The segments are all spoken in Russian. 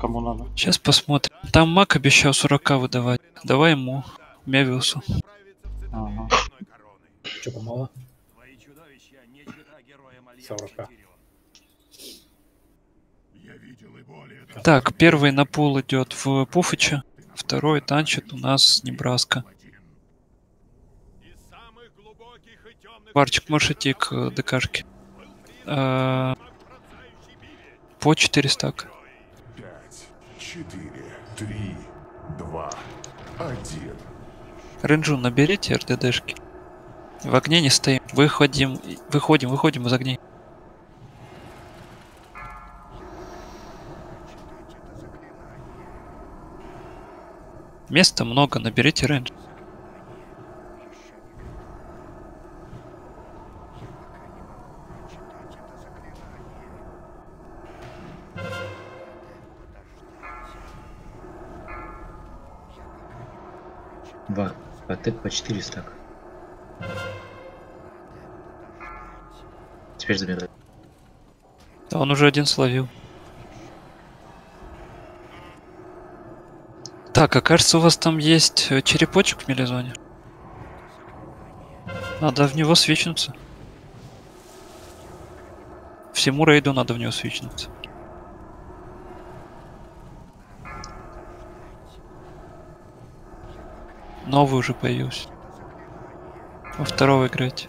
Кому надо? Сейчас посмотрим. Там маг обещал 40 выдавать. Давай ему, Мевиусу. Ага. Че, помало? 40. Так, первый на пул идет в Пуфыча, второй танчит у нас Небраска. Варчик, можешь идти к э, ДКшке. Э, По 4 стака. Четыре, три, два, один. Ренджу наберите РДДшки. В огне не стоим. Выходим, выходим, выходим из огней. Места много, наберите рейндж. Два. По, т- по 4 стак. Теперь забирай. Да он уже один словил. Так, а кажется, у вас там есть э, черепочек в мелизоне. Надо в него свечнуться. Всему рейду надо в него свечнуться. Новый уже появился. Во второго играть.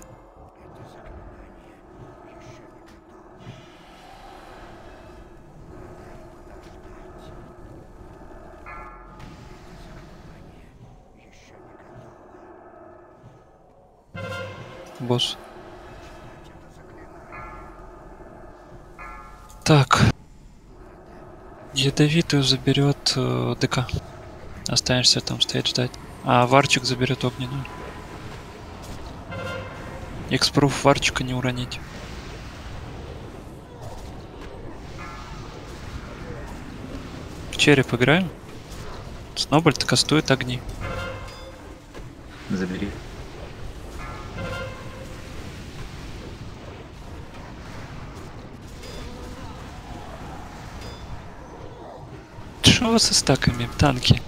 Босс. Так. Ядовитую заберет э, ДК. Останешься там стоять ждать. А Варчик заберет огненную. Экспруф Варчика не уронить. В череп играем. Снобальд кастует огни. Забери. Что у вас со стаками? Танки.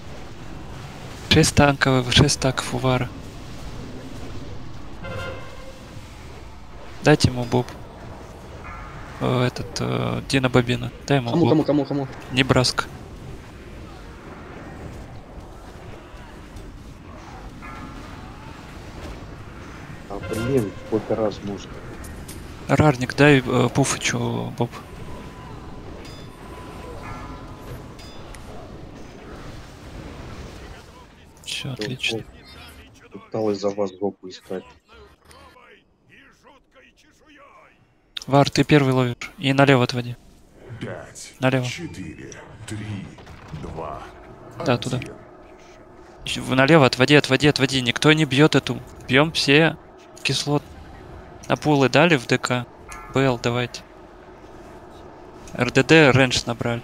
6 танков, 6 таков увара. Дайте ему боб. Э, Этот, э, Дина Бобина. Дай ему Кому, боб. кому, кому, кому? Небраска. А блин, сколько раз можно. Рарник, дай э, Пуфычу боб. Все, отлично. Пыталась за вас жопу искать. Вар, ты первый ловишь. И налево отводи. Пять, Налево. четыре, три, два, Да, туда. Ещё в- Налево отводи, отводи, отводи. Никто не бьет эту. Бьем все кислот. На пулы дали в ДК. БЛ, давайте. РДД рейндж набрали.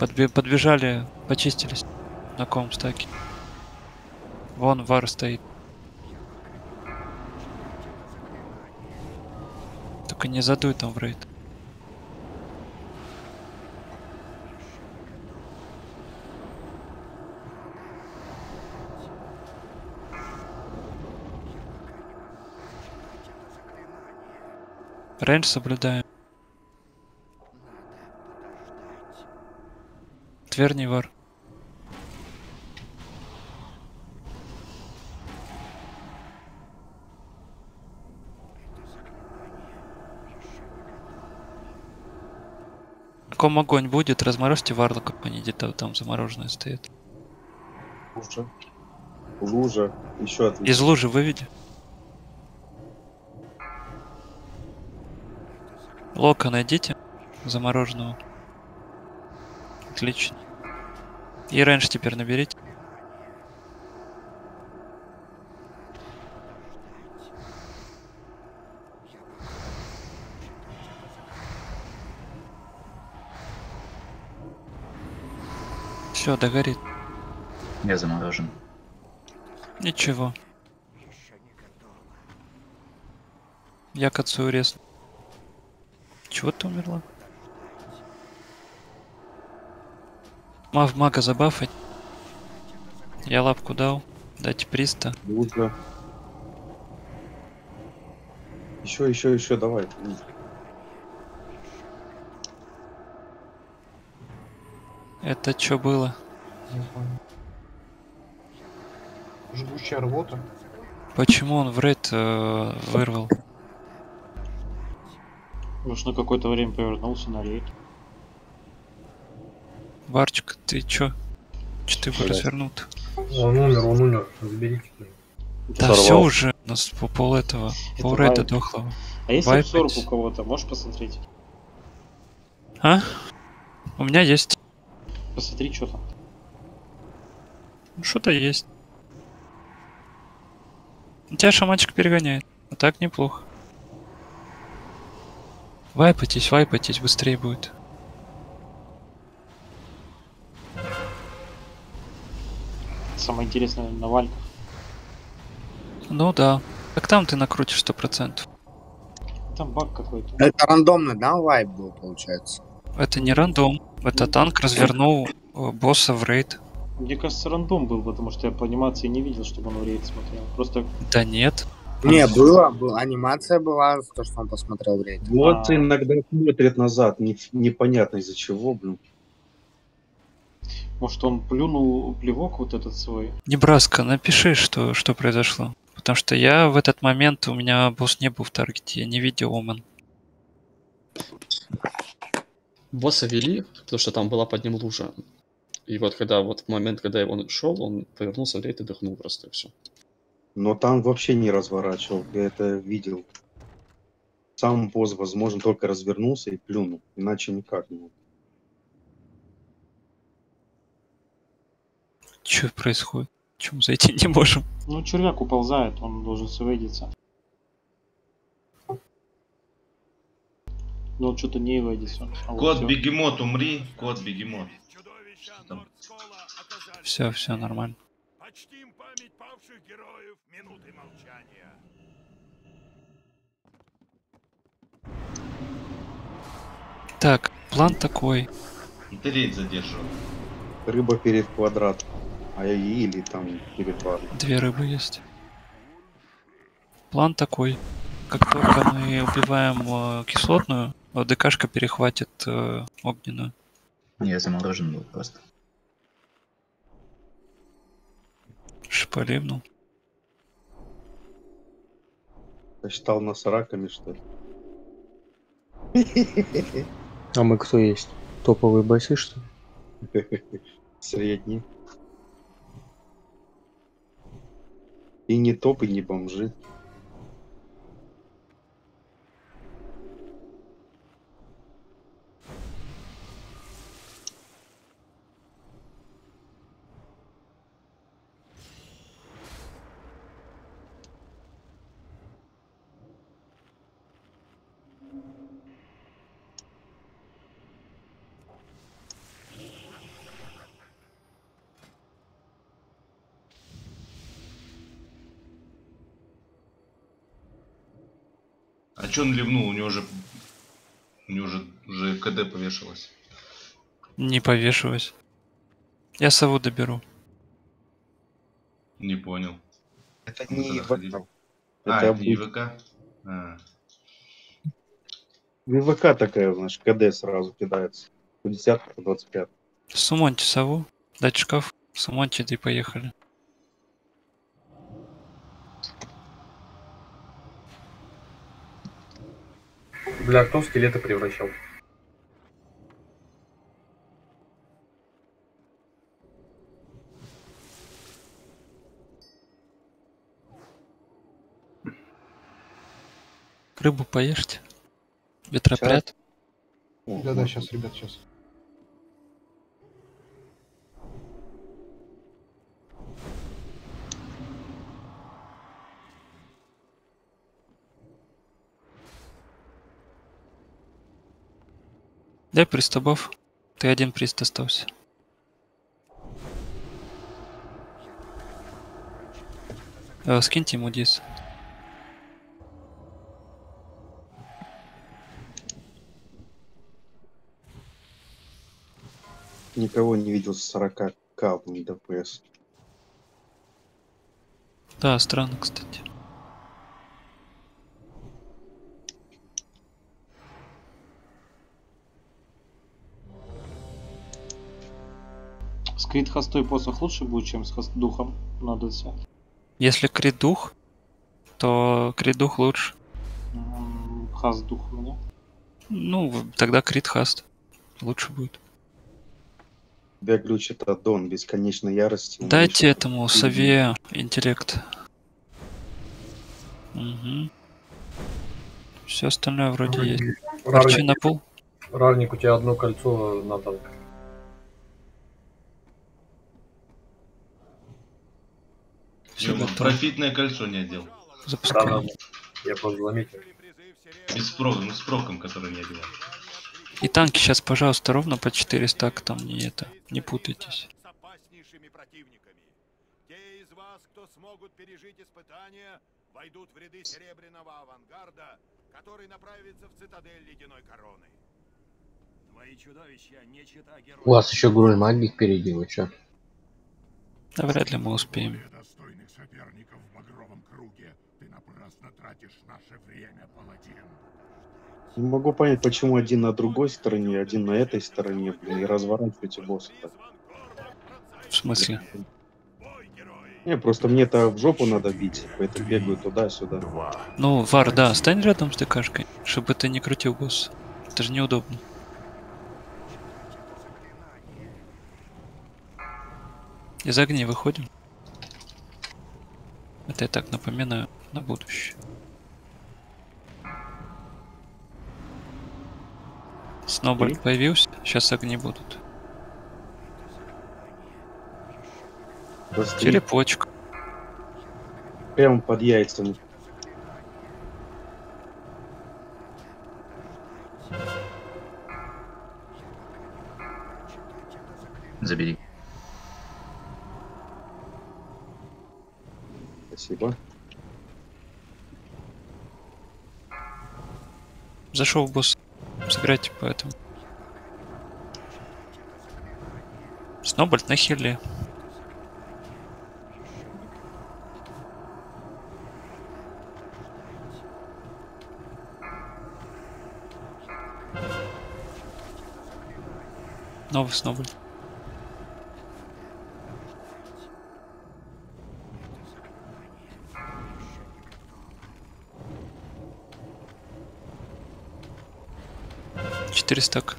Подбе- подбежали, почистились на ком стаке. Вон вар стоит. Только не задуй там в рейд. Рейндж соблюдаем. Тверний вар. Ком огонь будет, разморозьте варлоков, они где-то там замороженные стоят. Лужа. Лужа. Еще ответ. Из лужи выведи. Лока найдите. Замороженного. Отлично. И рейндж теперь наберите. Все, догорит. Я заморожен. Ничего. Я к отцу рез. Чего ты умерла? Мав мага забафать. Я лапку дал. Дайте приста. Лужа. Еще, еще, еще, давай. Это что было? Жгучая рвота. Почему он в рейд э, вырвал? Может на какое-то время повернулся на рейд. Барчик, ты чё? Че ты его Блядь. развернул-то? Он умер, он умер. Заберите. Да Сорвал. все уже, у нас по пол этого, Это пол рейда дохлого. А если Вайпать. обзор у кого-то, можешь посмотреть? А? У меня есть. Посмотри, что там. Ну, Что-то есть. У тебя шаманчик перегоняет. А так неплохо. Вайпайтесь, вайпайтесь, быстрее будет. Самое интересное на вальках. Ну да. Так там ты накрутишь сто процентов. Там баг какой-то. Это рандомно, да, вайп был, получается? Это не рандом. Это танк развернул э, босса в рейд. Мне кажется, рандом был, потому что я по анимации не видел, чтобы он в рейд смотрел. Просто Да нет. Не, было, был, анимация была, то, что он посмотрел в рейд. Вот А. иногда смотрят назад, не- непонятно из-за чего, блин. Может, он плюнул плевок вот этот свой. Небраска, напиши, что, что произошло. Потому что я в этот момент, у меня босс не был в таргете, я не видел Омен. Босса вели, потому что там была под ним лужа. И вот когда вот в момент, когда он шел, он повернулся в рейд и дыхнул просто и все. Но там вообще не разворачивал, я это видел. Сам босс, возможно, только развернулся и плюнул, иначе никак не мог. Что происходит? Почему зайти не можем? Ну, червяк уползает, он должен свейдиться. Но он что-то не вейдится. А вот Кот всё. бегемот, умри, кот бегемот. Все, все нормально. Почтим память павших героев минуты молчания. Так, план такой. Рейд задерживал. Рыба перед квадратом, а я или там перед варом. Две рыбы есть. План такой. Как только мы убиваем э, кислотную, ДКшка перехватит э, огненную. Я заморожен был просто. Шиполивнул. Посчитал нас раками, что ли? А мы кто есть? Топовые бойцы, что ли? Средний. И не топ, и не бомжи. Чё он ливнул? У него же... У него же уже КД повешалось. Не повешиваюсь. Я сову доберу. Не понял. Это Ну, не. Это А, это обычно. ИВК? А. ВВК такая, знаешь, КД сразу кидается. По десятку, по 25. Сумоньте сову, дать шкаф, сумоньте, да и поехали. Бля, кто в скелета превращал? Рыбу поешьте. Ветропряд. Да-да, сейчас, ребят, сейчас. Дай приз. Ты один приз остался. Э, скиньте ему дис. Никого не видел с 40 капом ДПС. Да, странно, кстати. Крит хостой посох лучше будет, чем с хост духом на ДЦ. Если крит дух, то крит дух лучше. Хаст дух у меня. Ну, тогда крит хаст. Лучше будет. Тебя ключ это Дон бесконечной ярости. Дайте этому сове интеллект. Угу. Все остальное вроде есть. Арчи на Рарник, пол. Рарник, у тебя одно кольцо на танк. Готово. профитное кольцо не одел. Запускаем. Я просто заметил. И с проком, с проком, который не одевал. И танки сейчас, пожалуйста, ровно по 400, так там не это. Не путайтесь. с опаснейшими противниками. Те из вас, кто смогут пережить испытания, войдут в ряды серебряного авангарда, который направится в цитадель ледяной короны. Твои чудовища не чита героев. У вас еще груль магии впереди, вы чё? Да вряд ли мы успеем. Достойных соперников в багровом круге. Ты напрасно тратишь наше время, паладин. Не могу понять, почему один на другой стороне, один на этой стороне, блин, и разворачиваете босса. В смысле? Не, просто мне-то в жопу надо бить, поэтому бегаю туда-сюда. Ну, Вар, да, стань рядом с ДКшкой, чтобы ты не крутил босса. Это же неудобно. Из огней выходим. Это я так напоминаю на будущее. Сноубольд появился, сейчас огни будут. Быстрее, Черепочек. прямо под яйцами. Забери. Спасибо. Зашел в босс. Сыграйте по этому. Снобальт на хиле. Новый Снобальт. 4 стак.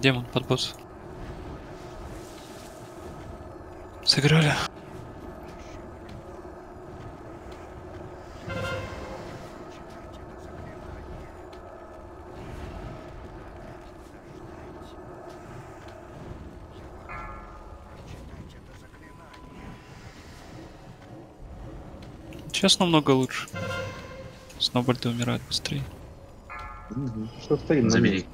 Демон под босс. Сыграли. Сейчас намного лучше. Сноубольды умирают быстрее. Мгм. Что стоим на Забери. месте?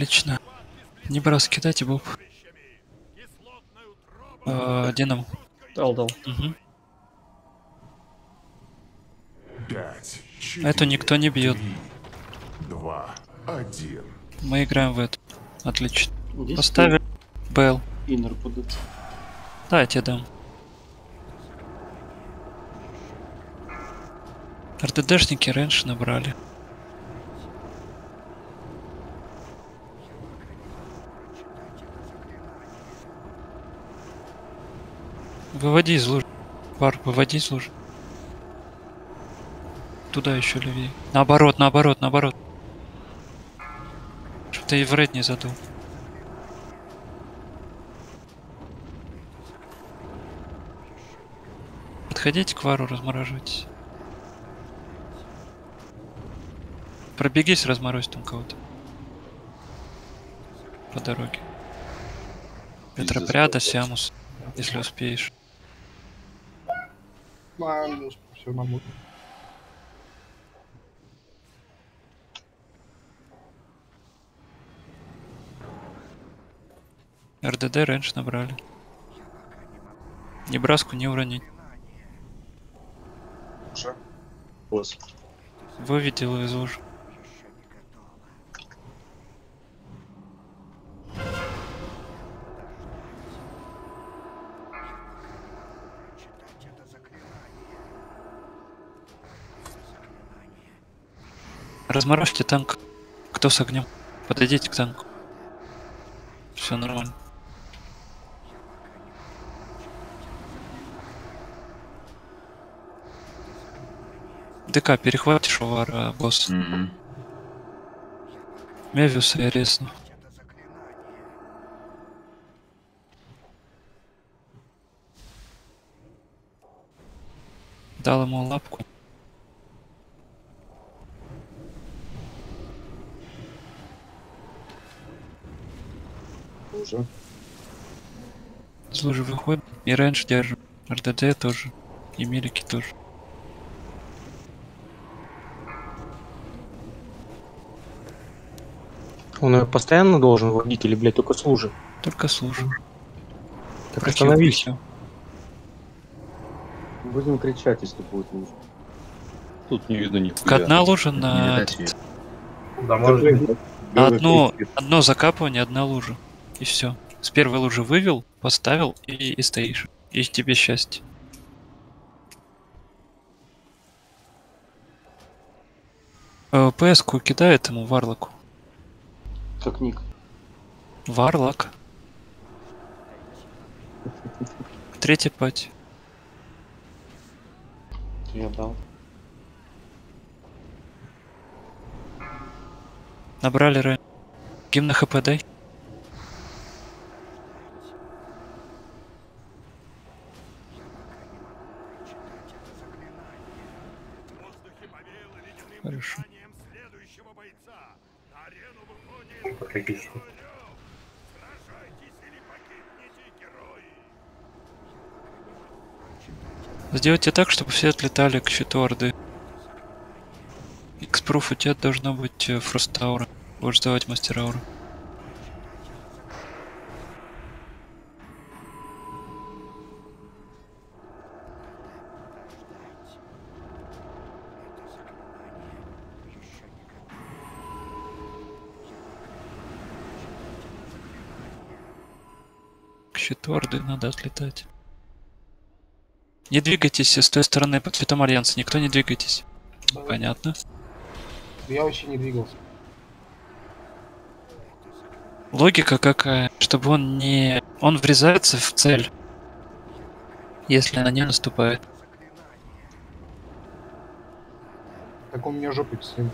Отлично. Не брос, кидайте боб. Динамо. Дал, дал. Мгм. Пять, Эту никто не бьет. два, один. Мы играем в эту. Отлично. Здесь Поставили Бэл. Иннер ДЦ. Да, я тебе дам. РДДшники раньше набрали. Выводи из лужи. Пар, выводи из лужи. Туда еще левее. Наоборот, наоборот, наоборот. Чтоб ты и в ред не задул. Подходите к вару, размораживайтесь. Пробегись, разморозь там кого-то. По дороге. Просто. Сиамус, если успеешь. Все нормально. РДД раньше набрали. Небраску не уронить. Босс. Выведел из луж. Разморозьте танк. Кто с огнем? Подойдите к танку. Все нормально. ДК, перехватишь Шувара, босс. Мгм. Мевиуса я резну. Дал ему лапку. Уже. С лужи выходим. И раньше держим. РДД тоже. И Мелики тоже. Он её постоянно должен водить или, блядь, только служит? Только служим. Так остановись. Будем кричать, если будет нужно. Тут не видно ни одна лужа на... Да, на одно, одно закапывание, одна лужа. И все. С первой лужи вывел, поставил и, и стоишь. И тебе счастье. Э, ПС-ку кидает ему варлоку. Как ник. Варлок. Третья пать. Я дал. Набрали Р. Гимн ХП дай. Сделайте так, чтобы все отлетали к щиту Орды. Экспруф у тебя должно быть э, Фростаура. Будешь сдавать Мастер Аура. К щиту Орды надо отлетать. Не двигайтесь с той стороны под цветом Альянса. Никто не двигайтесь. Понятно. Я вообще не двигался. Логика какая? Чтобы он не... Он врезается в цель. Если на нее наступает. Так он меня жопой всем.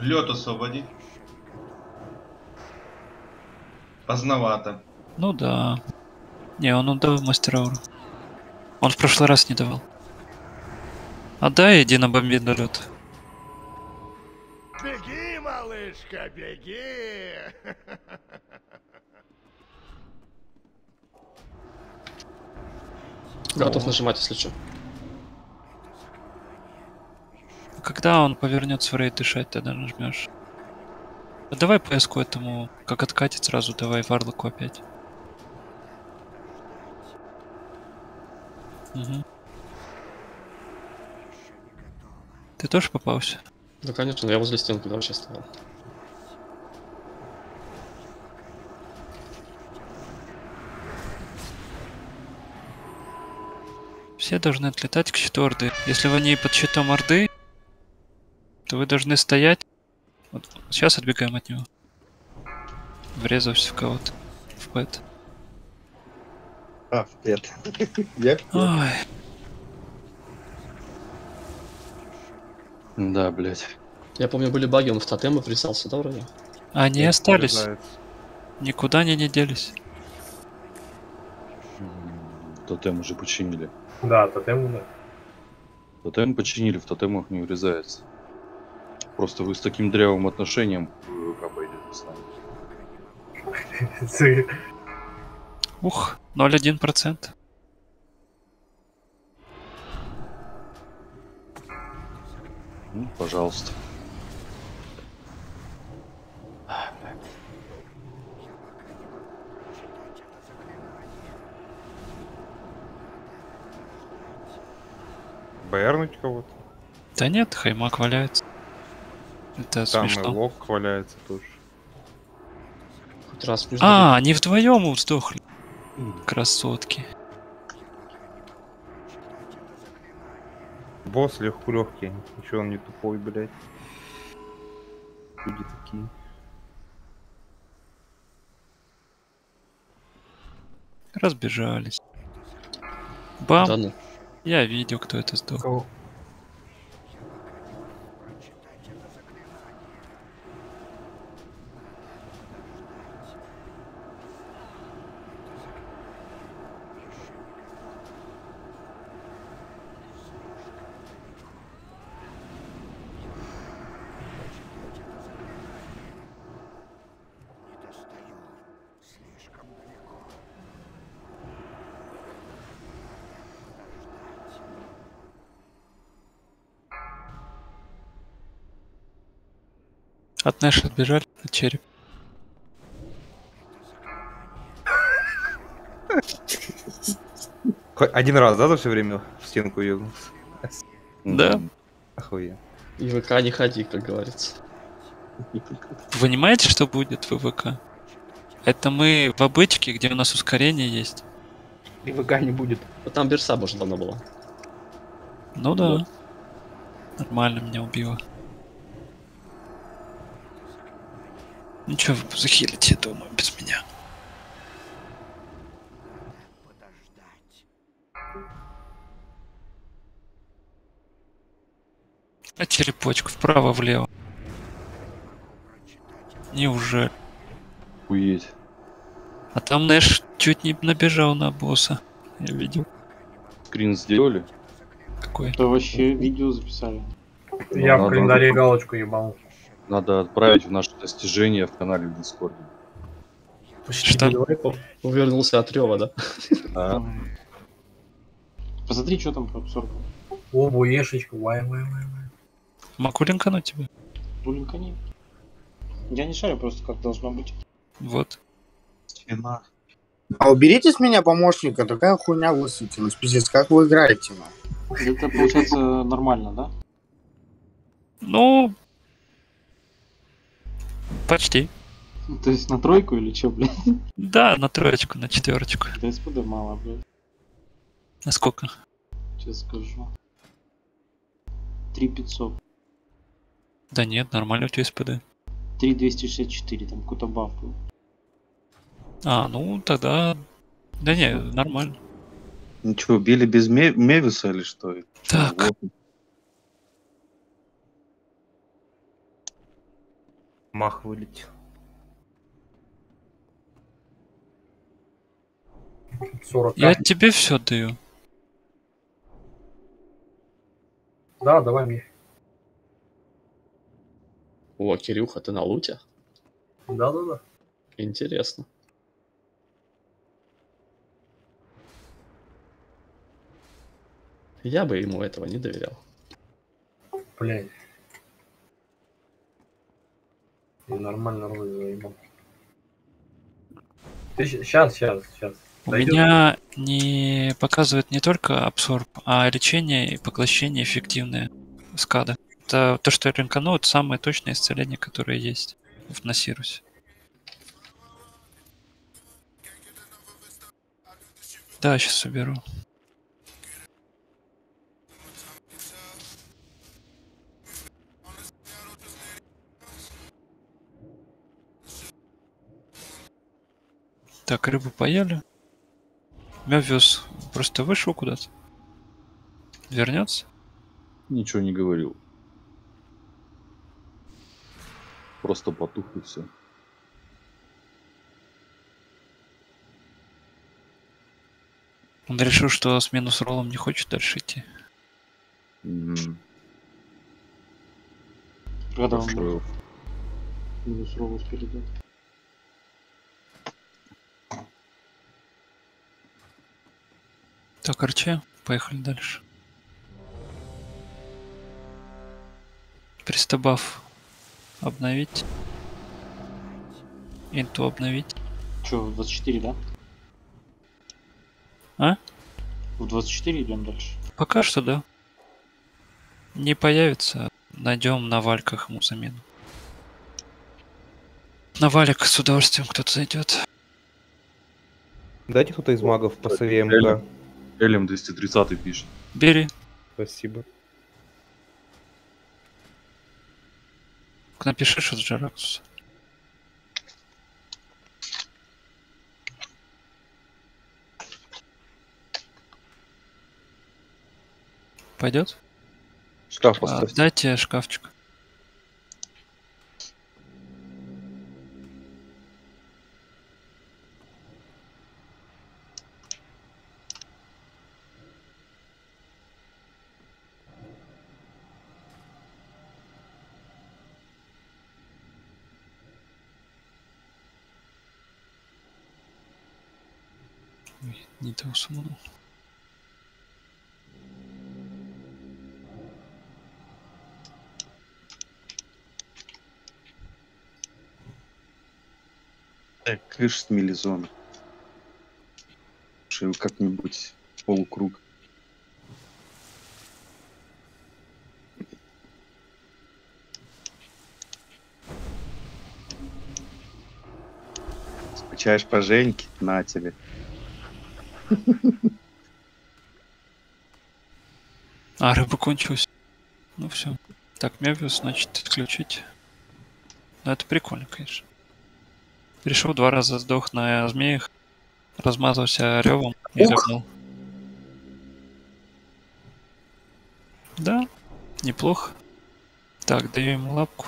Лед освободить. Поздновато. Ну да. Не, он отдал мастера ауру. Он в прошлый раз не давал. Отдай, иди на лед. Беги, малышка, беги! Готов нажимать, если что. Когда он повернется в рейд дышать, тогда нажмешь. А давай ПСку этому, как откатит сразу, давай варлоку опять. Мгм. Ты тоже попался? Да, конечно, я возле стенки, да, вообще стоял. Все должны отлетать к щиту Орды. Если вы не под щитом Орды, то вы должны стоять. Вот сейчас отбегаем от него. Врезавшись в кого-то. В пэт. А, в пет. Я. Ой. Да, блядь. Я помню, были баги, он в тотемы врезался, да, вроде? Они Да, остались. Никуда они не делись. Тотем уже починили. Да, тотем, да. Тотем починили, в тотемах не врезается. Просто вы с таким дрявым отношением к ВК пойдете с нами. Ух, 0,1%. Ну, пожалуйста. БРнуть кого-то. Да нет, Хаймак валяется. Это Там и смешно. лог валяется тоже. Хоть раз А, они вдвоем сдохли. Красотки. Босс легко легкий. Ничего он не тупой, блядь. Люди такие. Разбежались. Бам. Да ну. Я видел, кто это сдох. От Нэша отбежали, от череп. Один раз, да, за все время в стенку ебнулся? Да. Охуенно. И ВК не ходи, как говорится. Вы понимаете, что будет в ВК? Это мы в обычке, где у нас ускорение есть. И ВК не будет. Ну, Там Берса уже давно была. Ну да. Нормально меня убило. Ничего, вы захилите, я думаю, без меня. А черепочку вправо-влево. Неужели? Уедь. А там Нэш чуть не набежал на босса. Я видел. Скрин сделали? Какой? Это вообще видео записали. Я Ну, в надо- календаре галочку ебал. Надо отправить в наши достижения в канале в Дискорде. Что? Увернулся от рева, да? Да. Посмотри, что там по обзору. О, буешечка, вай, вай, вай. Макуленко на тебе? Буленька нет. Я не шарю просто, как должно быть. Вот. А уберите с меня помощника, такая хуйня высветилась. Пиздец, как вы играете? ну? Это получается нормально, да? Ну... Почти. То есть на тройку или что, блядь? Да, на троечку, на четверочку. Да СПД мало, блядь. А сколько? Сейчас скажу. 3500. Да нет, нормально у тебя СПД. 3264, там какой-то баф был. А, ну тогда... Да не, нормально. Ничего, били без Ме- Мевиса или что? Так. Вот. Мах вылетел. Сорок. Я тебе все даю. Да, давай мне. О, Кирюха, ты на луте? Да-да-да. Интересно. Я бы ему этого не доверял. Блядь. Я нормально роль заебал. Ты сейчас, сейчас, сейчас. У меня не показывает не только абсорб, а лечение и поглощение эффективное скада. Это то, что я ринканул, это самое точное исцеление, которое есть в Насирусе. Да, сейчас соберу. Так, рыбу поели. Мёвиус просто вышел куда-то. Вернется? Ничего не говорил. Просто потух и все. Он решил, что с минус роллом не хочет дальше идти. Когда он минус ролл успели Так, Арче, поехали дальше. Пристабав обновить. Инту обновить. Че, в 24, да? А? В 24 идем дальше. Пока что да. Не появится, найдем на вальках ему замену. На валик с удовольствием кто-то зайдет. Дайте кто-то из магов по сове Элем, МК. Элем 230 пишет. Бери. Спасибо. Напиши, что с Джараксуса. Пойдет? Шкаф А, поставьте. дайте шкафчик. Ой, сумму. Так, кыш с мелизона. Слушай, как-нибудь полукруг. Скучаешь по Женьке? На тебе. А, рыба кончилась. Ну все. Так, Мебиус, значит, отключить. Ну это прикольно, конечно. Пришел два раза сдох на змеях, размазался ревом и ляпнул. Да, неплохо. Так, даю ему лапку.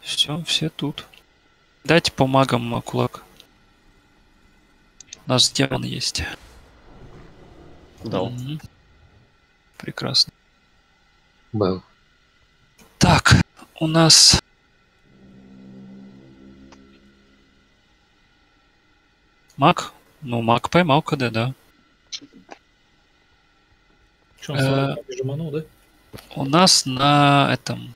Все, все тут. Дайте по магам кулак. У нас демон есть. Дал. Мгм. Прекрасно. Был. Так, у нас... Маг? Ну, маг поймал КД, да. Че, Э, он сразу жеманул, да? У нас на этом...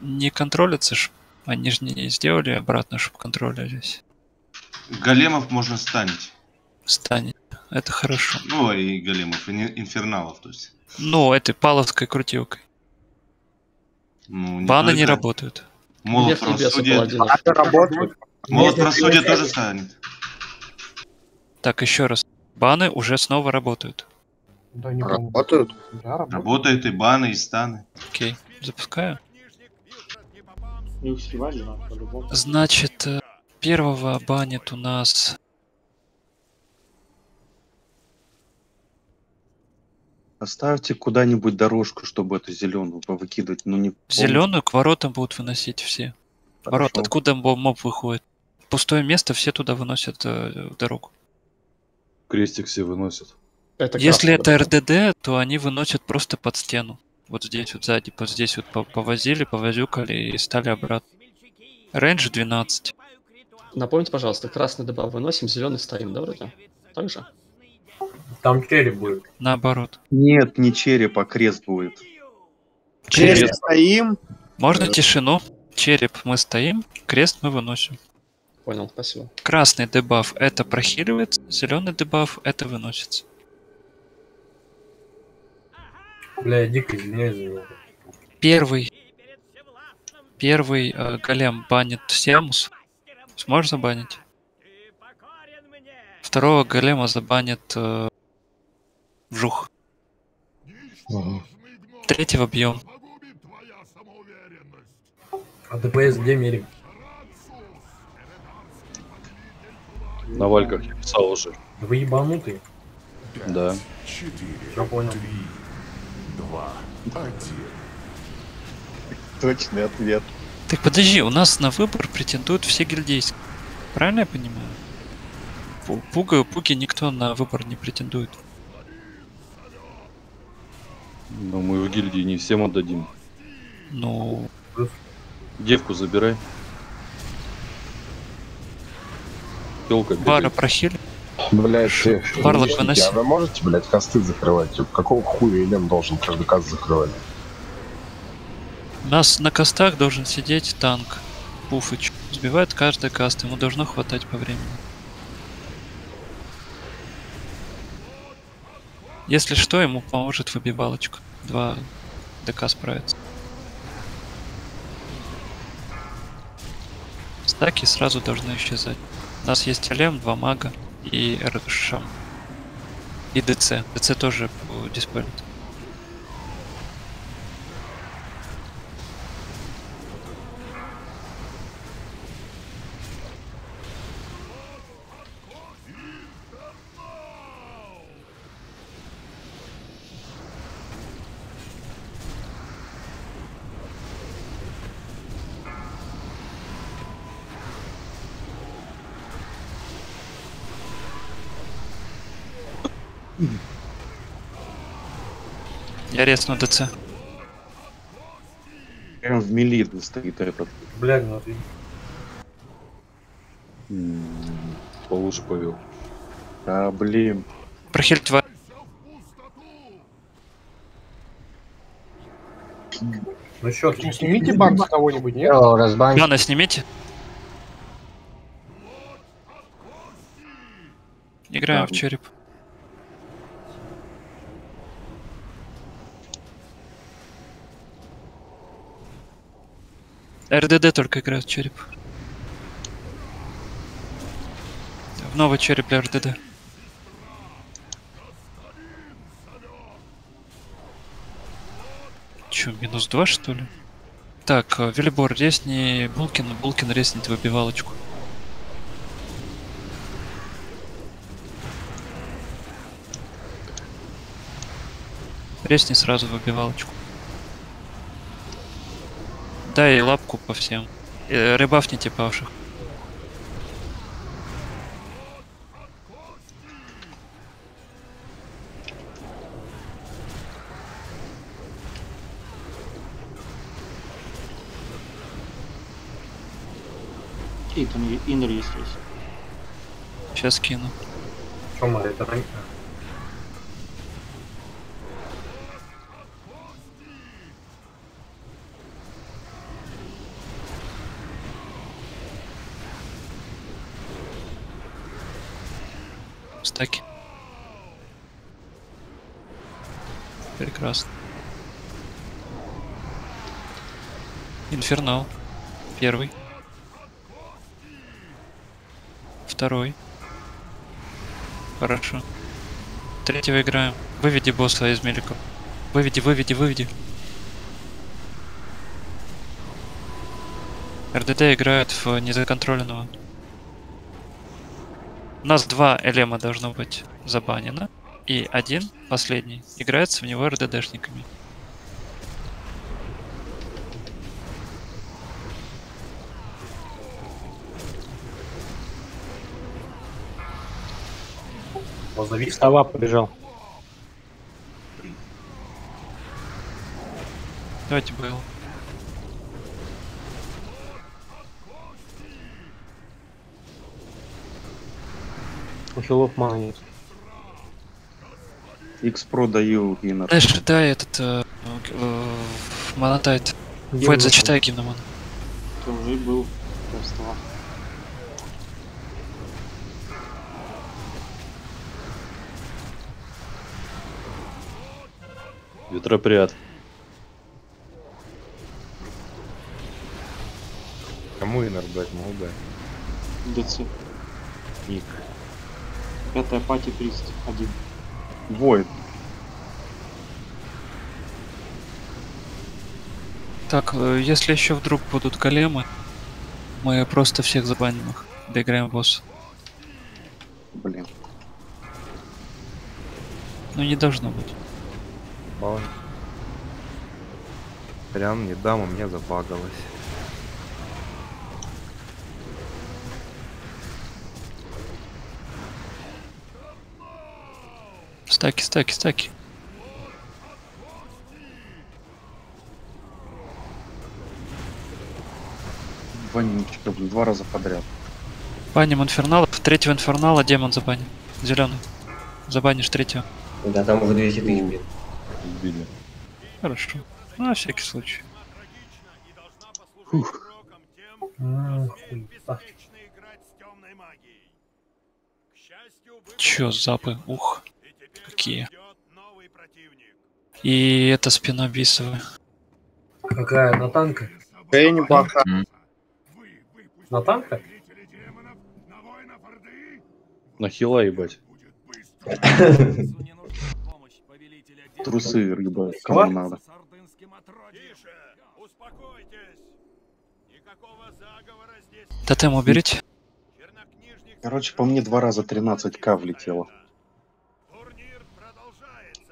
Не контролится ж. Они же не сделали обратно, чтобы контролились. Големов можно станить. Станет. Это хорошо. Ну, и големов, и не- инферналов, то есть. Ну, этой паловской крутилкой. Ну, не Баны не только. работают. Молот паладинов. Это работает. Молот Если правосудия ты- тоже станет. Так, еще раз. Баны уже снова работают. Да, не Работают. Да, Работают и баны, и станы. Окей, запускаю. Ну, их сливали, но по-любому. Значит, э, первого банит у нас Оставьте куда-нибудь дорожку, чтобы эту зеленую повыкидывать. Ну не зеленую к воротам будут выносить все. Ворот, Хорошо. откуда моб выходит. Пустое место все туда выносят э, дорогу. Крестик все выносят. Это Если красный, это да? РДД, то они выносят просто под стену. Вот здесь вот сзади, вот здесь вот по- повозили, повозюкали и стали обратно. Рейндж 12. Напомните, пожалуйста, красный дебаф выносим, зеленый стоим, да, вроде? Так же? Там череп будет. Наоборот. Нет, не череп, а крест будет. Крест Череп. стоим. Можно Э. тишину. Череп мы стоим, крест мы выносим. Понял, спасибо. Красный дебаф это прохиливается, зеленый дебаф это выносится. Бля, я дико извиняюсь за него. Первый. Первый э, голем банит Сиамус. Сможешь забанить? Второго голема забанит э, Вжух. Третьего бьем. А ДПС где мерим? На вальках я писал уже. Вы ебанутые? Да. Я понял. Точный ответ. Так подожди, у нас на выбор претендуют все гильдейские. Правильно я понимаю? Пу- Пуга, пуги никто на выбор не претендует. Но мы в гильдии не всем отдадим. Ну, Девку забирай. Телка Бара прохили. Блять, ты, Барлок выноси. а вы можете, блядь, косты закрывать? Какого хуя Элем должен каждый каст закрывать? У нас на кастах должен сидеть танк. Пуфыч. Сбивает каждый каст, ему должно хватать по времени. Если что, ему поможет выбивалочка. Два ДК справятся. Стаки сразу должны исчезать. У нас есть ЛМ, два мага и РШ. И ДЦ. ДЦ тоже э, Я резну ДЦ. Прям в мили стоит этот. Бля, ну ты. М, Получше повел. А, блин. Прохиль тварь. Ну Ну, Снимите банк с кого-нибудь, нет? Гана снимите. Играем в Ладно. череп. РДД только играет череп. В новый череп для РДД. Чё, минус два что ли? Так, э, Велибор, резни Булкин, Булкин резнит выбивалочку. Резни сразу выбивалочку. Дай лапку по всем. Э, Рыбафните павших. И там и- иннер есть здесь. Сейчас кину. Чё, Мария, это раньше? Стаки. Прекрасно. Инфернал. Первый. Второй. Хорошо. Третьего играем. Выведи босса из меликов. Выведи, выведи, выведи. РДД играет в незаконтролленного. У нас два элема должно быть забанено. И один, последний, играется в него РДДшниками. Позови. Сова побежал. Давайте был. Хилов мана нет. X-Pro даю инер. Дальше дай этот э, э, монотайт. Он зачитай гимномон. Тоже был. Просто. Ветропряд. Кому инер брать могу дать? ДЦ. Ник. Пятая пати прист. Один. Войд. Так, э, если еще вдруг будут големы, мы просто всех забаним их. Доиграем босса. Блин. Ну не должно быть. Баланс. Прям не дам, у меня забагалось. Стаки, стаки, стаки. Вонючка, блин, два раза подряд. Баним инферналов. Третьего инфернала демон забаним. Зеленый. Забанишь третьего. Да, там уже 200 тысяч. Убили. Хорошо. Ну, на всякий случай. Фух. Чё, запы? Ух. Какие. И это спина бисовая. Какая? На танка? Да я неплохо. На танка? На хила ебать. Трусы, рыба, кому надо. Тотем уберите. Короче, по мне два раза 13к влетело.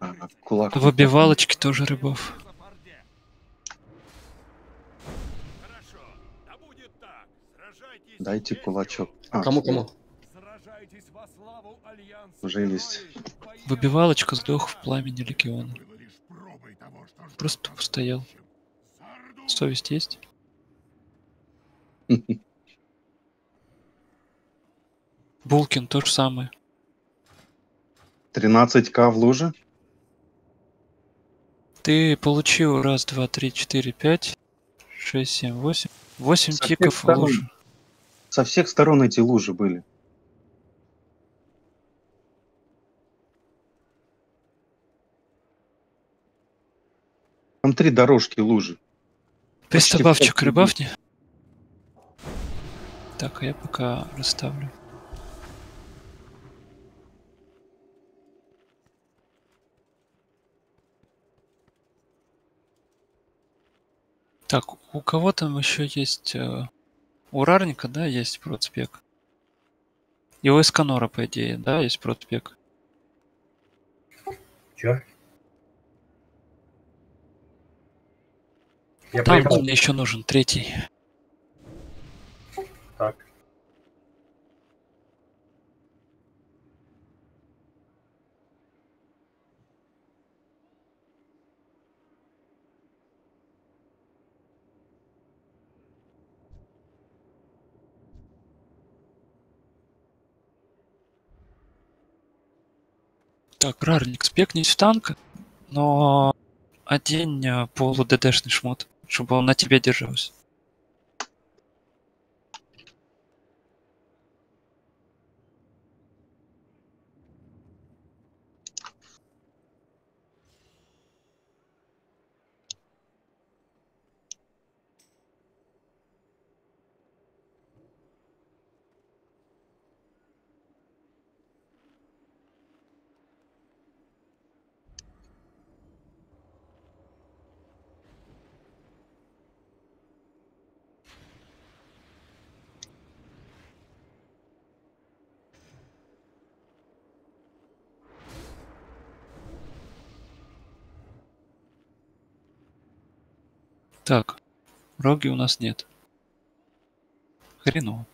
А, кулак. В обивалочке тоже рыбов. Дайте кулачок. А, Кому, кому? Уже есть. Выбивалочка сдох в пламени легиона. Просто тупо стоял. Совесть есть? Булкин то же самое. 13к в луже? Ты получил раз, два, три, четыре, пять, шесть, семь, восемь. Восемь Со тиков в луже. Со всех сторон эти лужи были. Там три дорожки лужи. Пристававчик рыбавни. Так, а я пока расставлю. Так, у кого там еще есть... э, у Рарника, да, есть протспек? И у Эсканора, по идее, да, есть протспек? Чё? Я Там поехал. мне еще нужен третий. Так, Рарник, спекнись в танк, но одень э, полу ДДшный шмот, чтобы он на тебе держался. Так, роги у нас нет. Хреново.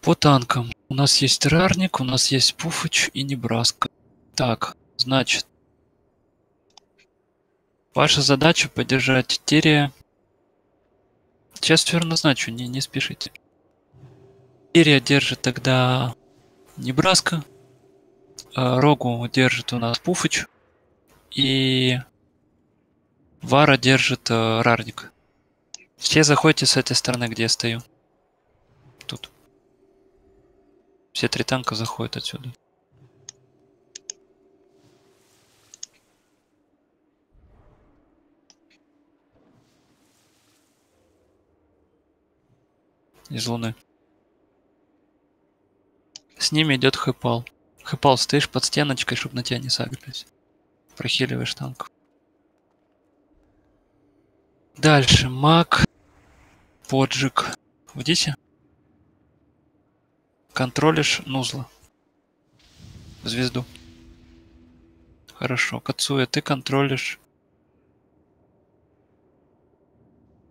По танкам. У нас есть Рарник, у нас есть Пуфыч и Небраска. Так, значит. Ваша задача поддержать Терия. Сейчас все назначу, не, не спешите. Терия держит тогда Небраска. а Рогу держит у нас Пуфыч. И Вара держит э, Рарник. Все заходите с этой стороны, где я стою. Тут. Все три танка заходят отсюда. из Луны. С ними идет хэпал. Хэпал, стоишь под стеночкой, чтобы на тебя не сагрились. Прохиливаешь танк. Дальше маг, поджиг. Видите? Контролишь нузла. Звезду. Хорошо. Кацуя, ты контролишь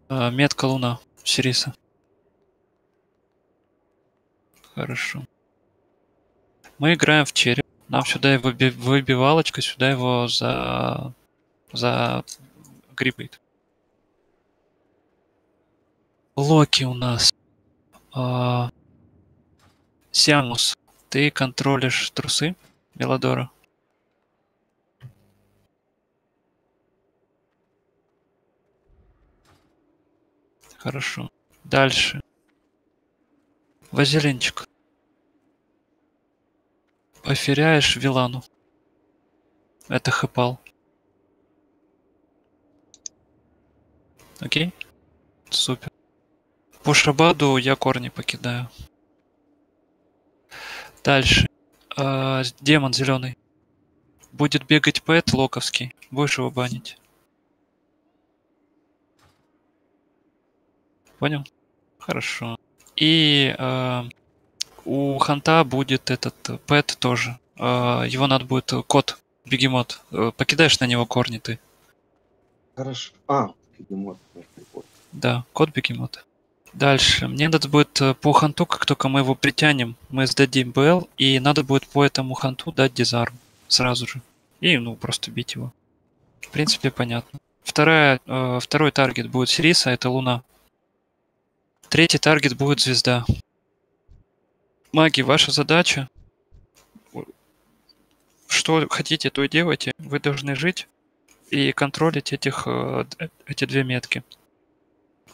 э, метка луна Сириса. Хорошо. Мы играем в череп. Нам сюда его выби- выбивалочка, сюда его за... за грибает. Локи у нас. А, Сиамус, ты контролишь трусы Мелодора. Хорошо. Дальше. Вазелинчик. Поферяешь Вилану. Это хэпал. Окей? Супер. По Шабаду я корни покидаю. Дальше. А, демон зеленый. Будет бегать Пэт Локовский. Будешь его банить. Понял? Хорошо. И а, у Ханта будет этот э, Пэт тоже. А, его надо будет э, кот, бегемот. Э, Покидаешь на него корни ты. Хорошо. А, бегемот. Да, кот бегемота. Дальше. Мне надо будет э, по ханту, как только мы его притянем, мы сдадим БЛ, и надо будет по этому ханту дать дизарм сразу же. И, ну, просто бить его. В принципе, понятно. Вторая, э, второй таргет будет Сириса, это Луна. Третий таргет будет Звезда. Маги, ваша задача, что хотите, то и делайте. Вы должны жить и контролить этих, э, эти две метки.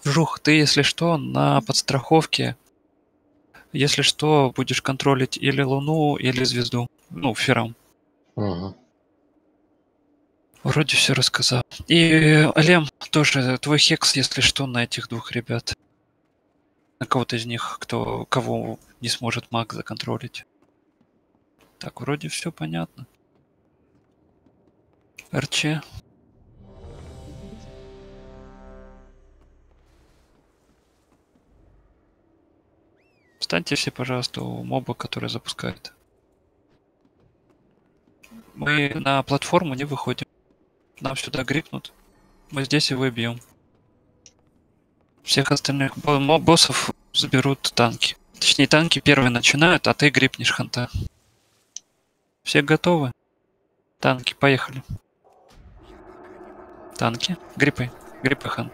Вжух, ты, если что, на подстраховке. Если что, будешь контролить или Луну, или Звезду. Ну, Ферам. Ага. Вроде все рассказал. И Алем, тоже твой хекс, если что, на этих двух ребят. На кого-то из них, кто, кого не сможет маг законтролить. Так, вроде все понятно. РЧ. Встаньте все, пожалуйста, у моба, который запускает. Мы на платформу не выходим. Нам сюда грипнут. Мы здесь и бьем. Всех остальных бо- боссов заберут танки. Точнее, танки первые начинают, а ты грипнешь ханта. Все готовы? Танки, поехали. Танки, гриппы, гриппы хан.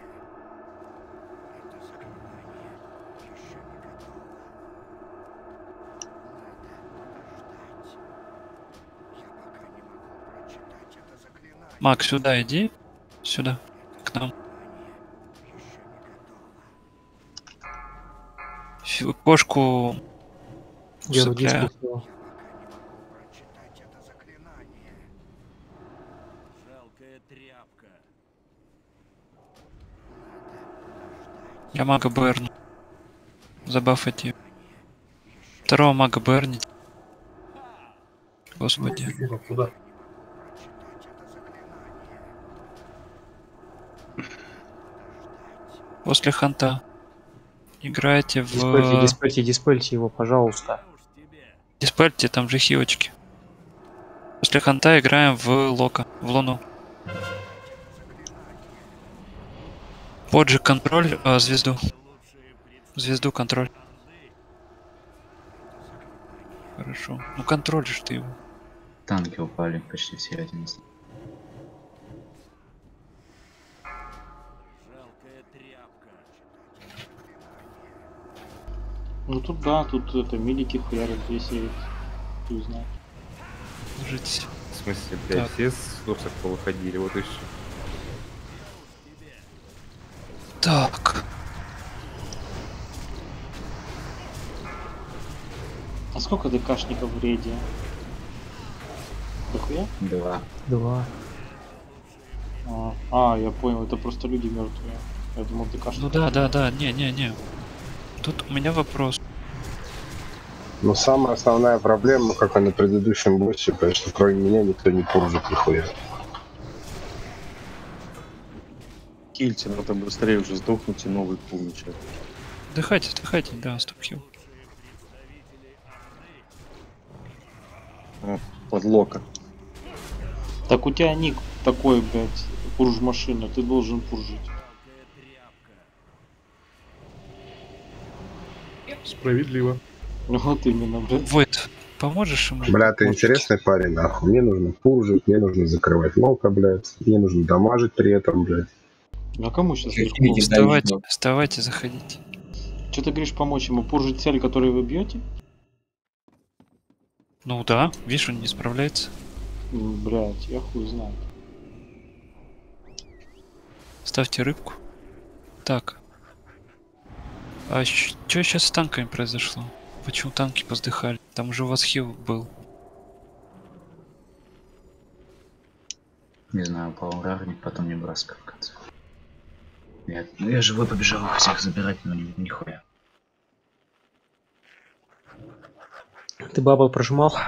Мак, сюда иди. Сюда. К нам. Фи- Кошку Я усыпляю. Я мага Берну. Забафать Второго мага Бернить. Господи. Куда? после ханта. Играйте в... Диспельте, диспельте, диспельте его, пожалуйста. Диспельте, там же хилочки. После ханта играем в лока, в луну. Поджи контроль, а, звезду. Звезду контроль. Хорошо. Ну контролишь ты его. Танки упали почти все 11. Ну тут да, тут это медики хуярят здесь и хуй знает. Держитесь. В смысле, блядь, Так. все с курсов повыходили, вот и все. Так. А сколько ДКшников в рейде? Дохуя? Два. Два. А, а, я понял, это просто люди мертвые. Я думал, ДКшников. Ну да, да, да, не, не, не. Тут у меня вопрос. Но самая основная проблема, как и на предыдущем боссе, конечно, кроме меня никто не пуржит нихуя. Кильте, надо быстрее уже сдохнуть и новый пул начать. Отдыхайте, отдыхайте, да, стоп-хил. О, подлока. Так у тебя ник такой, блядь, пурж машина, ты должен пуржить. Справедливо. Вот именно, блядь. Войт, поможешь ему? Бля, ты интересный парень, нахуй. Мне нужно пуржить, мне нужно закрывать лока, блядь. Мне нужно дамажить при этом, блядь. А кому сейчас Вставайте, вставайте, заходите. Что ты говоришь помочь ему? Пуржить цель, которую вы бьете? Ну да, видишь, он не справляется. Блять, я хуй знаю. Ставьте рыбку. Так. А что сейчас с танками произошло? Почему танки поздыхали? Там уже у вас хил был. Не знаю, упал ударник, потом не браска в конце. Нет, ну я живой побежал их всех забирать, но ни, нихуя. Ты бабл прожимал?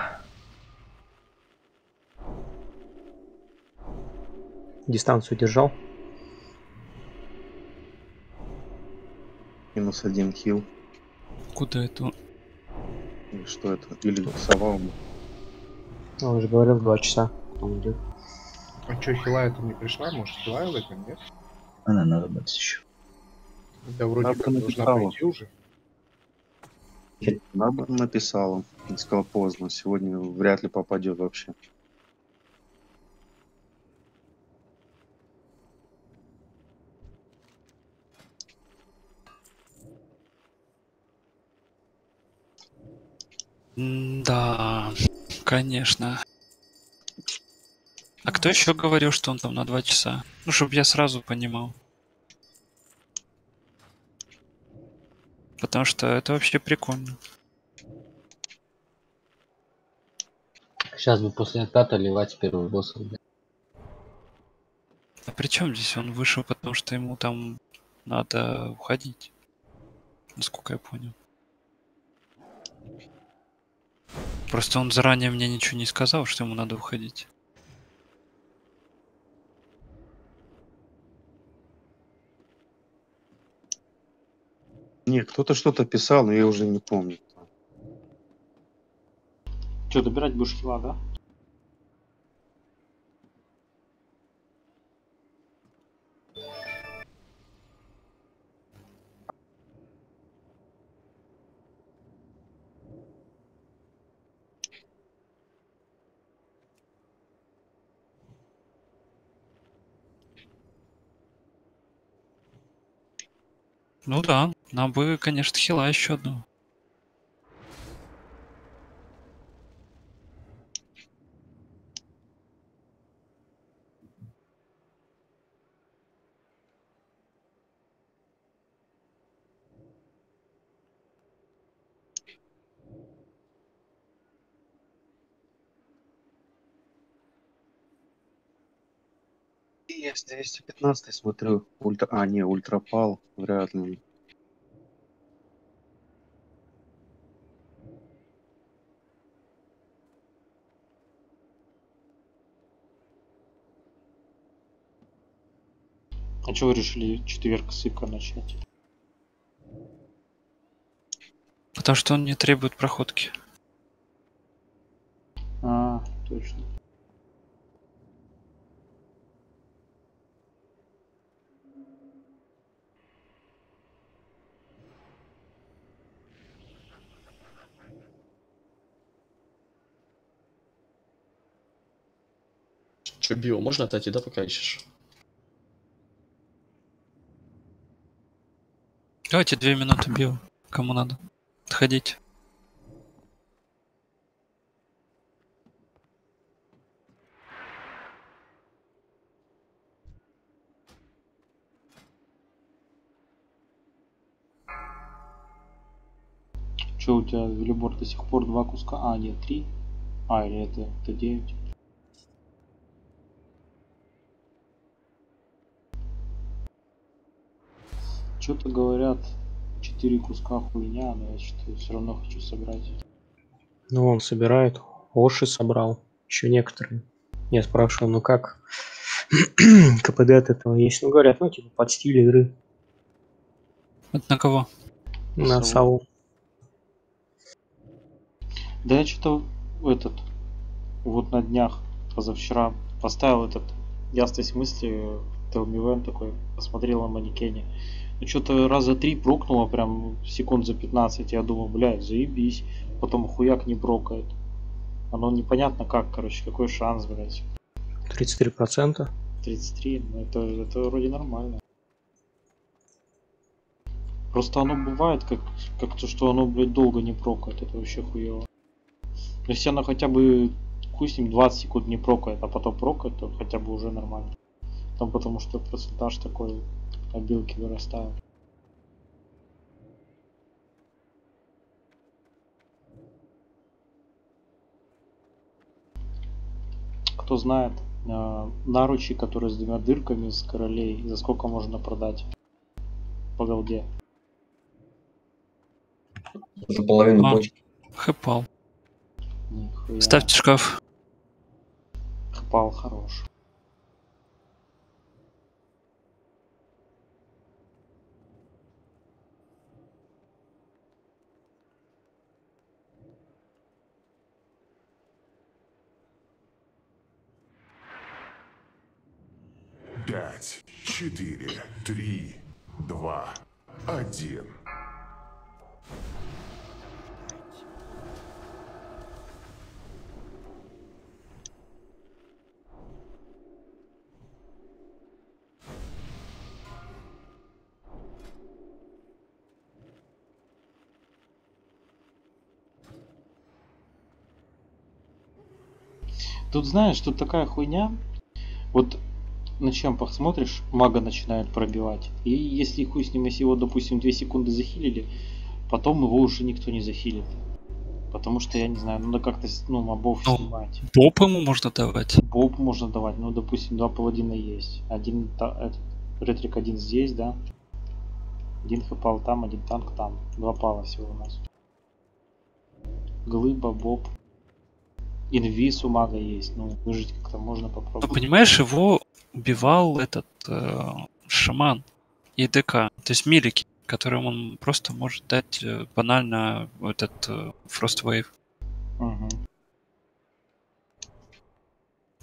Дистанцию держал? Минус один хил. Куда это? Или что это? Или сова ему. Он же говорил два часа. Он идет. А чё, хила это не пришла? Может, хила в этом, нет? Она надо быть еще. Да вроде Надо бы должна написала. прийти уже. Надо написала. Он сказал поздно. Сегодня вряд ли попадет вообще. Да, конечно. А кто еще говорил, что он там на два часа? Ну, чтобы я сразу понимал. Потому что это вообще прикольно. Сейчас бы после отката ливать первый босс. блядь. А при чем здесь он вышел, потому что ему там надо уходить? Насколько я понял. Просто он заранее мне ничего не сказал, что ему надо уходить. Не, кто-то что-то писал, но я уже не помню. Че, добирать будешь хила, да? Ну да, нам бы, конечно, хила еще одну. Есть 215 смотрю. Ультра... А, не, ультрапал. Вряд ли. А чего вы решили четверг сыка начать? Потому что он не требует проходки. А, точно. Че, био, можно отойти, да, пока ищешь? Давайте две минуты бил. Кому надо. Отходите. Че у тебя велибор до сих пор два куска? А, нет, три. А, или это, это девять. Что-то говорят, 4 куска хуйня, но я что все равно хочу собрать. Ну, он собирает. Оши собрал. Еще некоторые. Я спрашиваю, ну как КПД от этого есть? Ну, говорят, ну, типа, под стиль игры. Это на кого? На Саву. Да я что-то этот вот на днях позавчера поставил этот ясность мысли Tell Me When такой, посмотрел на манекене. Ну что-то раза три прокнуло прям секунд за 15. Я думал, блядь, заебись. Потом хуяк не брокает. Оно непонятно как, короче, какой шанс, блядь. 33%. 33, ну это, это вроде нормально. Просто оно бывает как, как то, что оно, блядь, долго не прокает. Это вообще хуево. Но если оно хотя бы, ним, 20 секунд не прокает, а потом прокает, то хотя бы уже нормально. Там потому что процентаж такой обилки вырастает. Кто знает, э, наручи, которые с двумя дырками с королей, за сколько можно продать по голде? За половину бочки. Хэпал. Нихуя. Ставьте шкаф. Хпал хорош. Пять, четыре, три, два, один. Тут знаешь, тут такая хуйня. Вот на чем посмотришь, мага начинает пробивать. И если хуй с ним, если его, допустим, 2 секунды захилили, потом его уже никто не захилит. Потому что, я не знаю, надо как-то ну, мобов Ну, снимать. Боб ему можно давать. Боб можно давать, ну, допустим, два паладина есть. Один, та- этот, ретрик один здесь, да? Один хпал там, один танк там. Два пала всего у нас. Глыба, боб. Инвиз у мага есть. Ну, выжить как-то можно Ну, попробовать. понимаешь, его убивал этот э, шаман и ДК. То есть милики, которым он просто может дать э, банально этот э, Frost Wave. Мгм.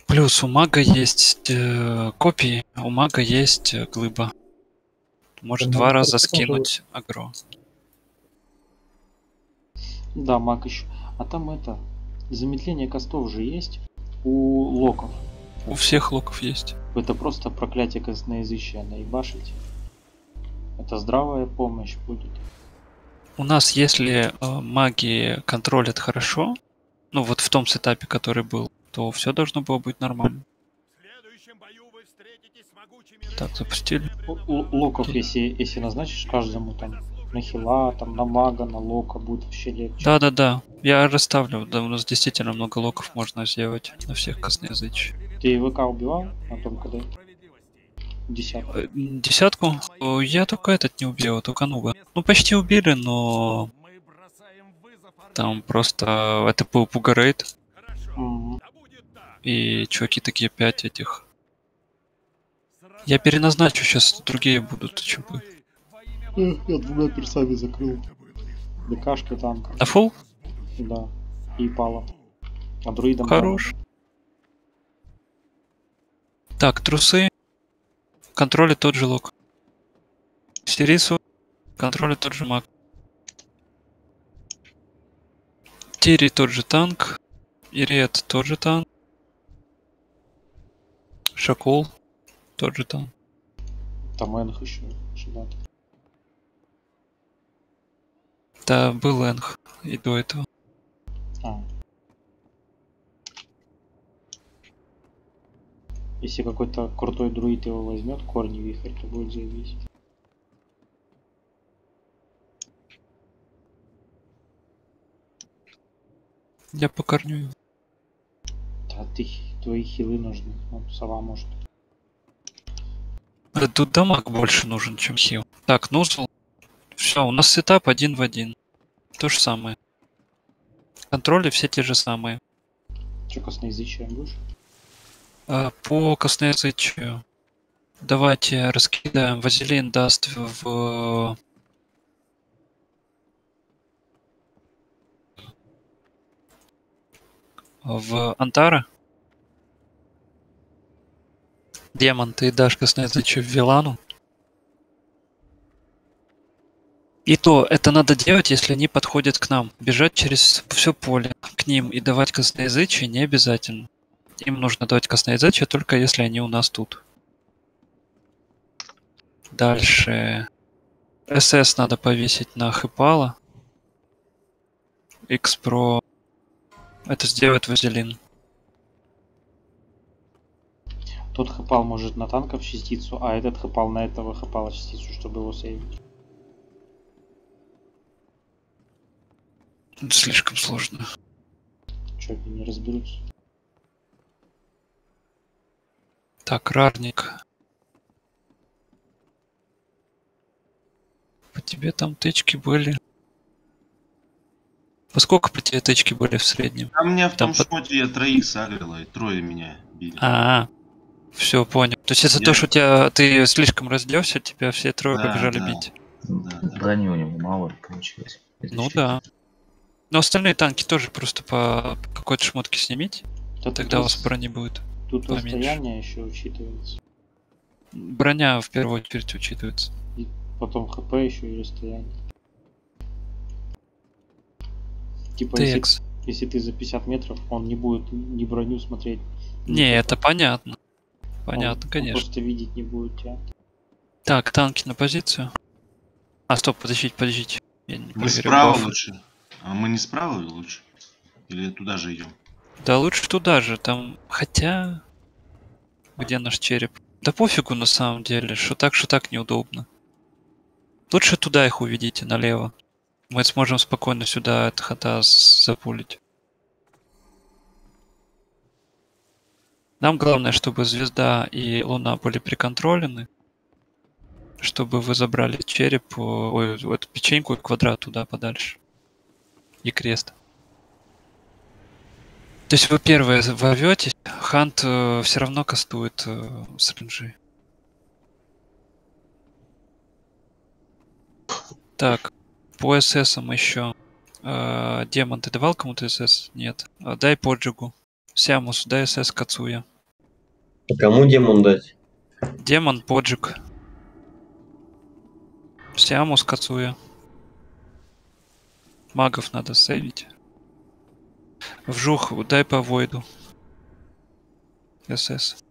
Плюс у мага есть э, копии, у мага есть э, глыба. Может два раза скинуть агро. Да, маг еще. А там это, замедление костов же есть у локов. У всех локов есть. Это просто проклятие косноязычия наебашить. Это здравая помощь будет. У нас, если э, маги контролят хорошо, ну вот в том сетапе, который был, то все должно было быть нормально. Так, запустили. У локов, если, если назначишь каждому там на хила, там на мага, на лока, будет вообще легче. Да-да-да, я расставлю. Да, у нас действительно много локов можно сделать на всех косноязычий. Ты ВК убивал на том КД? Десятку. Э, Десятку? О, Я только этот не убил, только Нуба. Ну, почти убили, но... Там просто это был пугарейд. И чуваки такие пять этих. Я переназначу, сейчас другие будут ЧП. Я двумя персами закрыл. ДКшка танка. На фул? Да. И пала. А друидом Хорош. Так, трусы. Контроле тот же лук. Сирису. Контроле тот же маг. Тири тот же танк. Ириет тот же танк. Шакул тот же танк. Там Энх еще. Да. Да, был Энх и до этого. А. Если какой-то крутой друид его возьмет, корни вихрь, то будет заебись. Я покорню его. Да ты, твои хилы нужны. Ну, сова может. Э, Тут дамаг больше нужен, чем хил. Так, Нузл. Все, у нас сетап один в один. То же самое. Контроли все те же самые. Че, косноязычие будешь? А, По косноязычию. Давайте раскидаем. Вазелин даст в... В Антара. Демон, ты дашь косноязычие в Вилану. И то, это надо делать, если они подходят к нам. Бежать через все поле к ним и давать косноязычие не обязательно. Им нужно давать косноязычие только если они у нас тут. Дальше. СС надо повесить на Хэпала. X-Pro. Это сделает Вазелин. Тот хэпал может на танков частицу, а этот хэпал на этого хэпала частицу, чтобы его сейвить. Это слишком сложно. Че, они не разберутся? Так, рарник. По тебе там тычки были. По сколько по тебе тычки были в среднем? А мне в Там том по- шмоте я троих сагрила, и трое меня били. А, все, понял. То есть из-за Я- того, что у тебя ты слишком разделся, тебя все трое Да, побежали да. бить. Брони у него мало получилось. Ну да. Но остальные танки тоже просто по какой-то шмотке снимите. Да Тогда у вас брони будет Тут поменьше. расстояние еще учитывается. Броня в первую очередь учитывается. И потом хп еще и расстояние. Типа, если, TX. если ты за 50 метров, он не будет ни броню смотреть. ни Не, это понятно. Понятно, Он- конечно. Он просто видеть не будет тебя. Так, танки на позицию. А, стоп, подождите, подождите. Я не Вы проверил справа лучше. А мы не справа лучше? Или туда же идем? Да лучше туда же, там... Хотя... Где наш череп? Да пофигу на самом деле, что так, что так неудобно. Лучше туда их уведите, налево. Мы сможем спокойно сюда это хата запулить. Нам главное, чтобы звезда и луна были приконтролены. Чтобы вы забрали череп, ой, эту печеньку и квадрат туда подальше. И крест. То есть вы первые ворветесь, Хант все равно кастует э, с ренджи. Так, по ССам еще. Э, Демон, ты давал кому-то СС? Нет. А, дай поджигу. Сямус, дай СС Кацуя. Кому демон дать? Демон, поджиг. Сямус, Кацуя. Магов надо сейвить. Вжух, дай по войду. СС.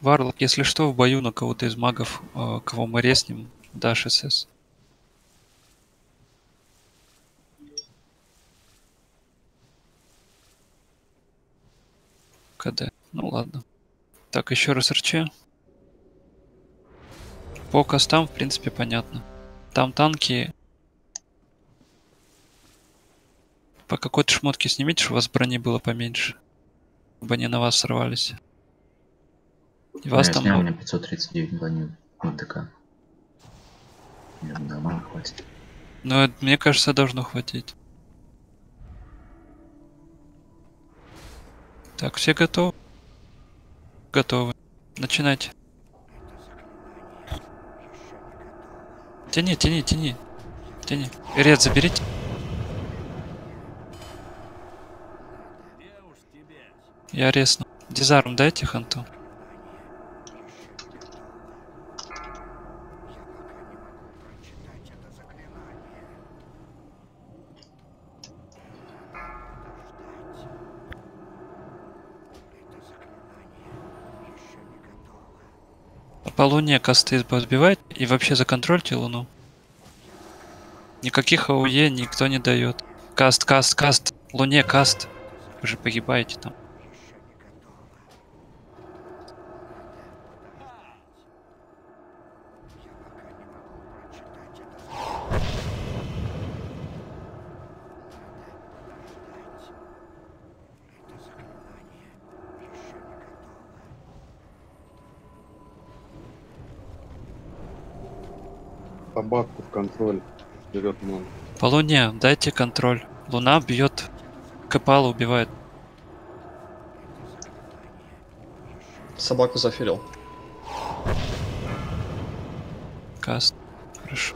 Варлок, если что, в бою на кого-то из магов, э, кого мы резнем, дашь СС. КД. Ну ладно. Так, еще раз РЧ. По костам, в принципе, понятно. Там танки. По какой-то шмотке снимите, чтобы у вас брони было поменьше. Чтобы они на вас сорвались. И вас я там... снял, у меня 539 брони в ДК. Нормально хватит. Ну, это, мне кажется, должно хватить. Так, все готовы? Готовы. Начинайте. Тяни, тяни, тяни. Тяни. Ред заберите. Я резну. Дизарм дайте ханту. По луне косты сбивать и вообще законтрольте луну. Никаких АУЕ никто не дает. Каст, каст, каст. Луне каст. Вы же погибаете там. табатку в контроль. Берет много. По луне дайте контроль. Луна бьет. Капала убивает. Собаку зафилил. Каст. Хорошо.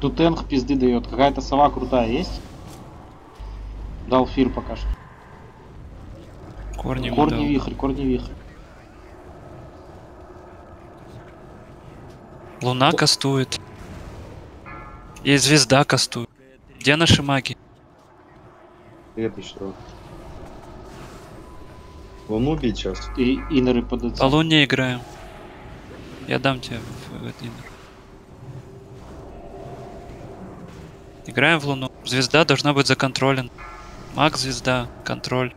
Тут Энг пизды дает. Какая-то сова крутая есть? Дал фир пока что. Корни корни вихрь, корни вихрь. Луна кастует. И звезда кастует. Где наши маги? Это что? Луну бить сейчас? И инеры под По луне играем. Я дам тебе в, в этот инер. Играем в луну. Звезда должна быть законтролен. Маг звезда, контроль.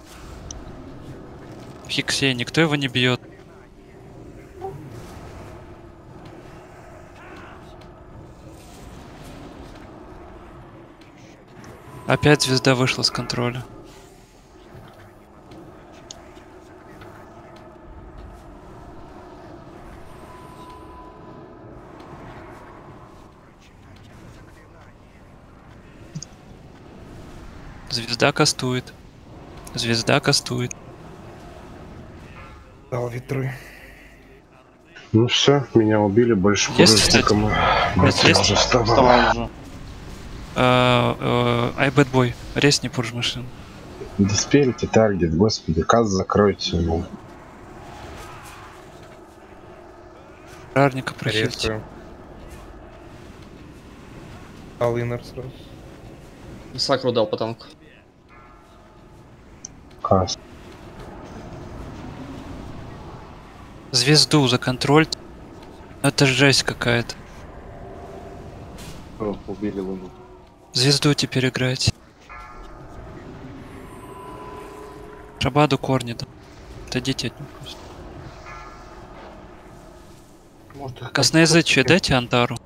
Хиксе никто его не бьет. Опять звезда вышла с контроля. Звезда кастует. Звезда кастует. Дал ветры. Ну все, меня убили, больше Есть, никому. Есть, Я есть? уже вставал. Вставай уже. Ай, бэт бой. Резни пурж машин. Диспелите таргет, господи, каз закройте. Ну. Рарника прохильте. Резкую. Дал инер сразу. Сакру дал по танку. Каз. Звезду за контроль. Это жесть какая-то. О, убили луну. Звезду теперь играть. Шабаду корни да. Отойдите от него просто. Может, их Косноязычие дайте Антару.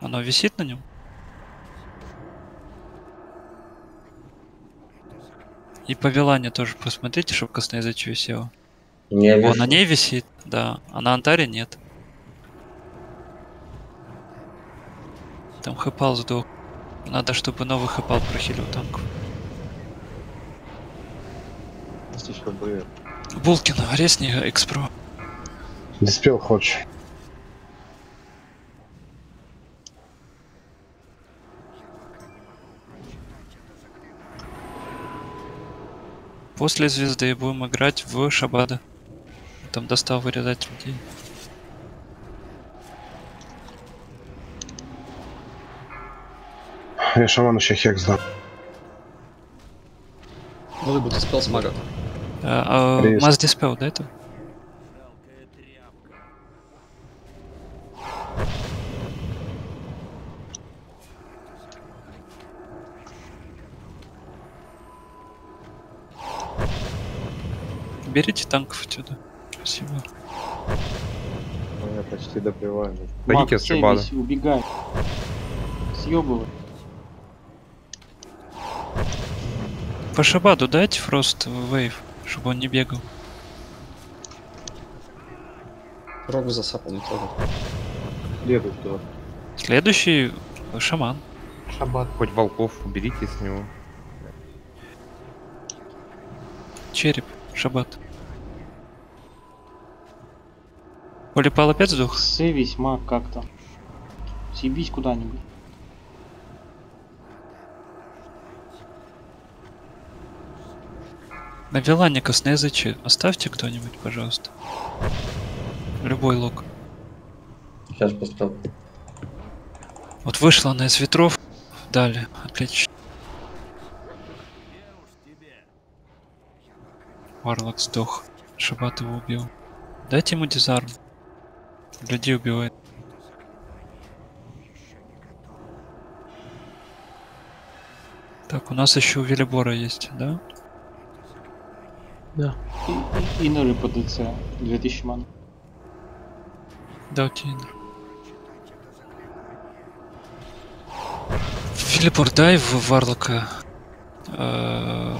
Оно висит на нем? И по Вилане тоже посмотрите, чтобы косноязычие висело. Не О, вижу. на ней висит, да. А на Антаре нет. Там хэпал сдох. Надо, чтобы новый хэпал прохилил еще БР. Булкин, резни экспро. Диспел хочешь. После звезды будем играть в Шабада. Там достал вырезать людей. Я шаману еще хекс дам. Ну, будет спел с мага. А, а. Масс Диспел, да, это? Берите танков отсюда. Спасибо. Ну, я почти добиваю. Дадите Мак, с сейвись, убегай. Съебывай. По Шабаду дайте Фрост Вейв, чтобы он не бегал. Рогу засапал, не трогай. Следует кто. Следующий шаман. Шаббат. Хоть волков уберите с него. Череп. Шабат. Полипал опять сдох? Сейвись, маг, как-то. Съебись куда-нибудь. На Вилане косноязычие оставьте кто-нибудь, пожалуйста. Любой лог. Сейчас поставлю. Вот вышла она из ветров. Дали. Отлично. Варлок сдох. Шабат его убил. Дайте ему дизарм. Людей убивает. Так, у нас еще у Велибора есть, да? Да. И, и, инеры по ДЦ. 2000 ман. Да, Тинер. Филиппор, дай в Варлока э.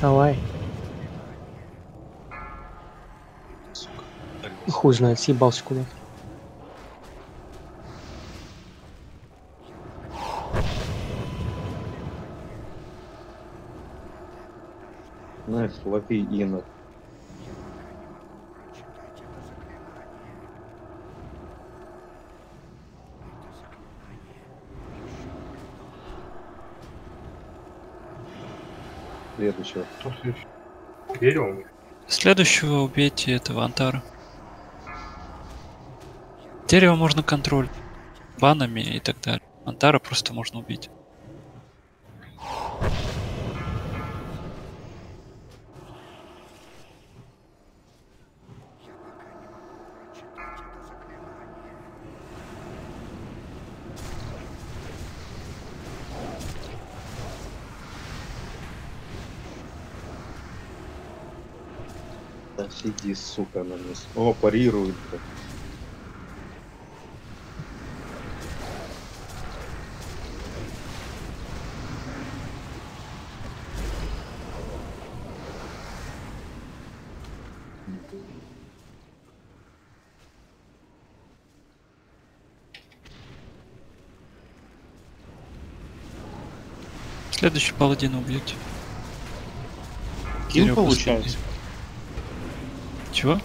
Давай. Хуй знает, съебался куда. Знаешь, лови инок. Следующего. Берем. Следующего убейте этого Антара. Дерево можно контроль банами и так далее. Антара просто можно убить. Сиди, сука, на мне. О, парирует. блядь. Следующий паладин убьете. Килл получается. Чего?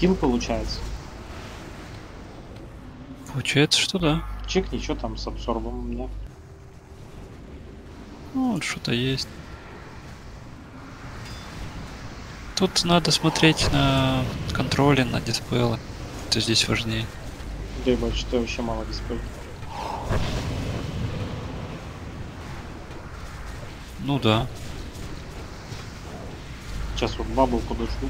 Килл получается. Получается, что да. Чекни, что там с абсорбом у меня. Ну, вот что-то есть. Тут надо смотреть на контроли, на диспелы. Это здесь важнее. Да ебать, что вообще мало дисплей. Ну да. Сейчас вот бабл подожду.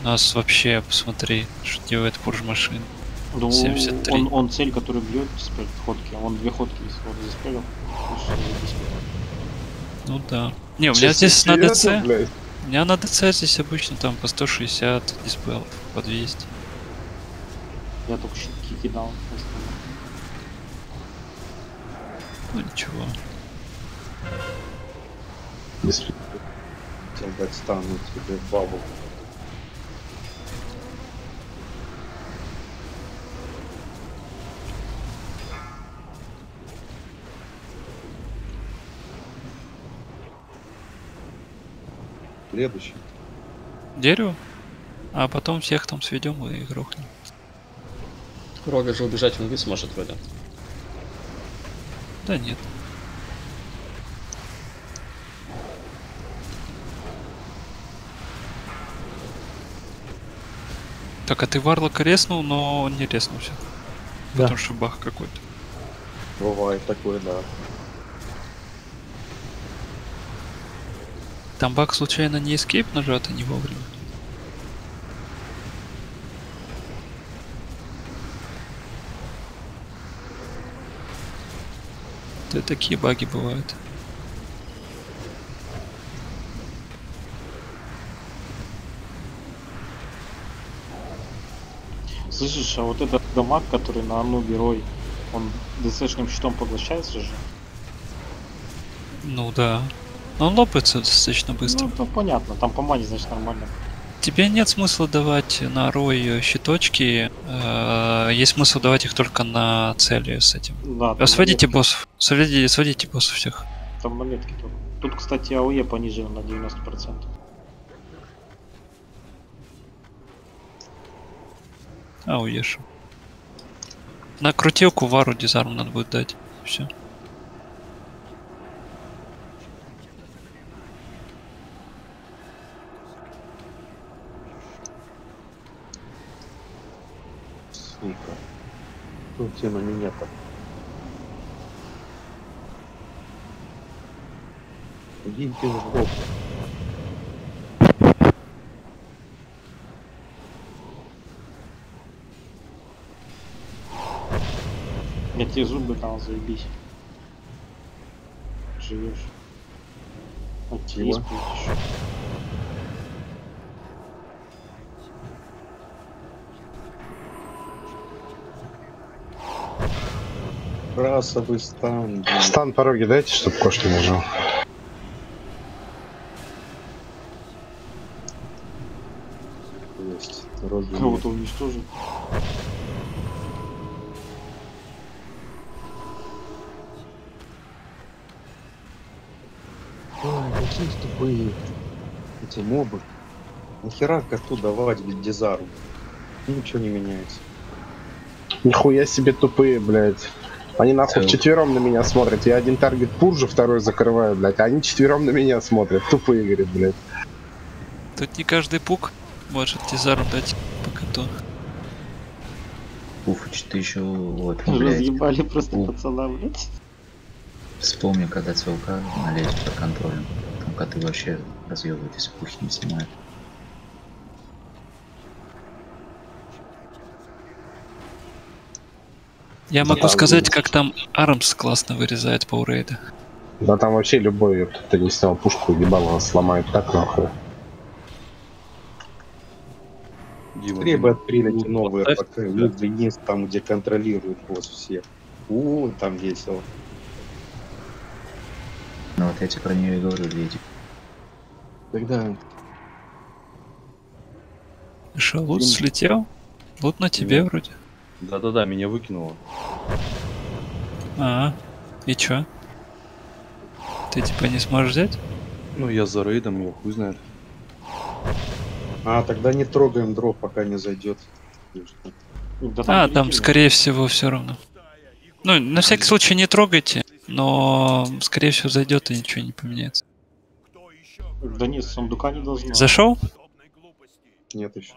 У нас вообще, посмотри, что делает пурж машин. Ну, 73. Он, он цель, который бьет диспель ходки, он две ходки вот диспелил. Ну да. Не, у меня здесь на ДЦ. блядь? У меня на ДЦ здесь обычно там по 160 диспелов, по 200. Я только щитки кидал. Ну ничего. Если дать стану тебе бабу. Следующий. Дерево? А потом всех там сведем и грохнем. Рога же убежать в инвиз может вроде. Да нет. Так, а ты Варлока резнул, но он не резнулся. Да. Потому что бах какой-то. Бывает такое, да. Там баг случайно не escape нажат, а не вовремя. Да такие баги бывают. Слышишь, а вот этот дамаг, который на одну герой, он ДЦшным щитом поглощается же? Ну да. Но он лопается достаточно быстро. Ну, это понятно, там по мане, значит, нормально. Тебе нет смысла давать на рой щиточки. э, Есть смысл давать их только на цели с этим. Да, там Сводите монетки. боссов. Сводите, сводите боссов всех. Там монетки только. Тут, кстати, АОЕ понижен на 90%. А, уешу. На крутилку вару дизарм надо будет дать. Все. Сука. Тут тебе на меня-то. Идите в жопу. Тебе зубы дал, заебись. Живешь. Чего? будешь. Расовый стан. блин. Стан пороги дайте, чтобы кошки нажал. Есть. Роги Кого-то уничтожил. Тупые эти мобы. Нахера коту давать без дизару? Ничего не меняется. Нихуя себе тупые, блядь. Они нахуй Целый. четвером на меня смотрят. Я один таргет пуржу, второй закрываю, блядь. А они четвером на меня смотрят. Тупые, говорит, блядь. Тут не каждый пук может тизару дать по коту. Уфыч, ты еще вот, блядь, Разъебали просто пацана, блядь. вспомни, когда ЦЛК налезет под контролем. Коты вообще разъебываются, пухи не снимают. Я могу Да, сказать, как там Армс классно вырезает паурейда. Да там вообще любой, кто не снял пушку, ебало, сломает так нахуй. Эти ну, новые. Вот вниз, там, где контролирует босс всех. У, там весело. Ну вот я тебе про нее и говорю, леди. Тогда Что, лут слетел? Лут на тебе вроде. Да-да-да, меня выкинуло. А, и чё? Ты типа не сможешь взять? Ну, я за рейдом, его хуй знает. А, тогда не трогаем дроп, пока не зайдет. А, там скорее всего все равно. Ну, на всякий случай не трогайте, но скорее всего зайдет и ничего не поменяется. Да нет, сундука не должно. Зашел? Нет еще.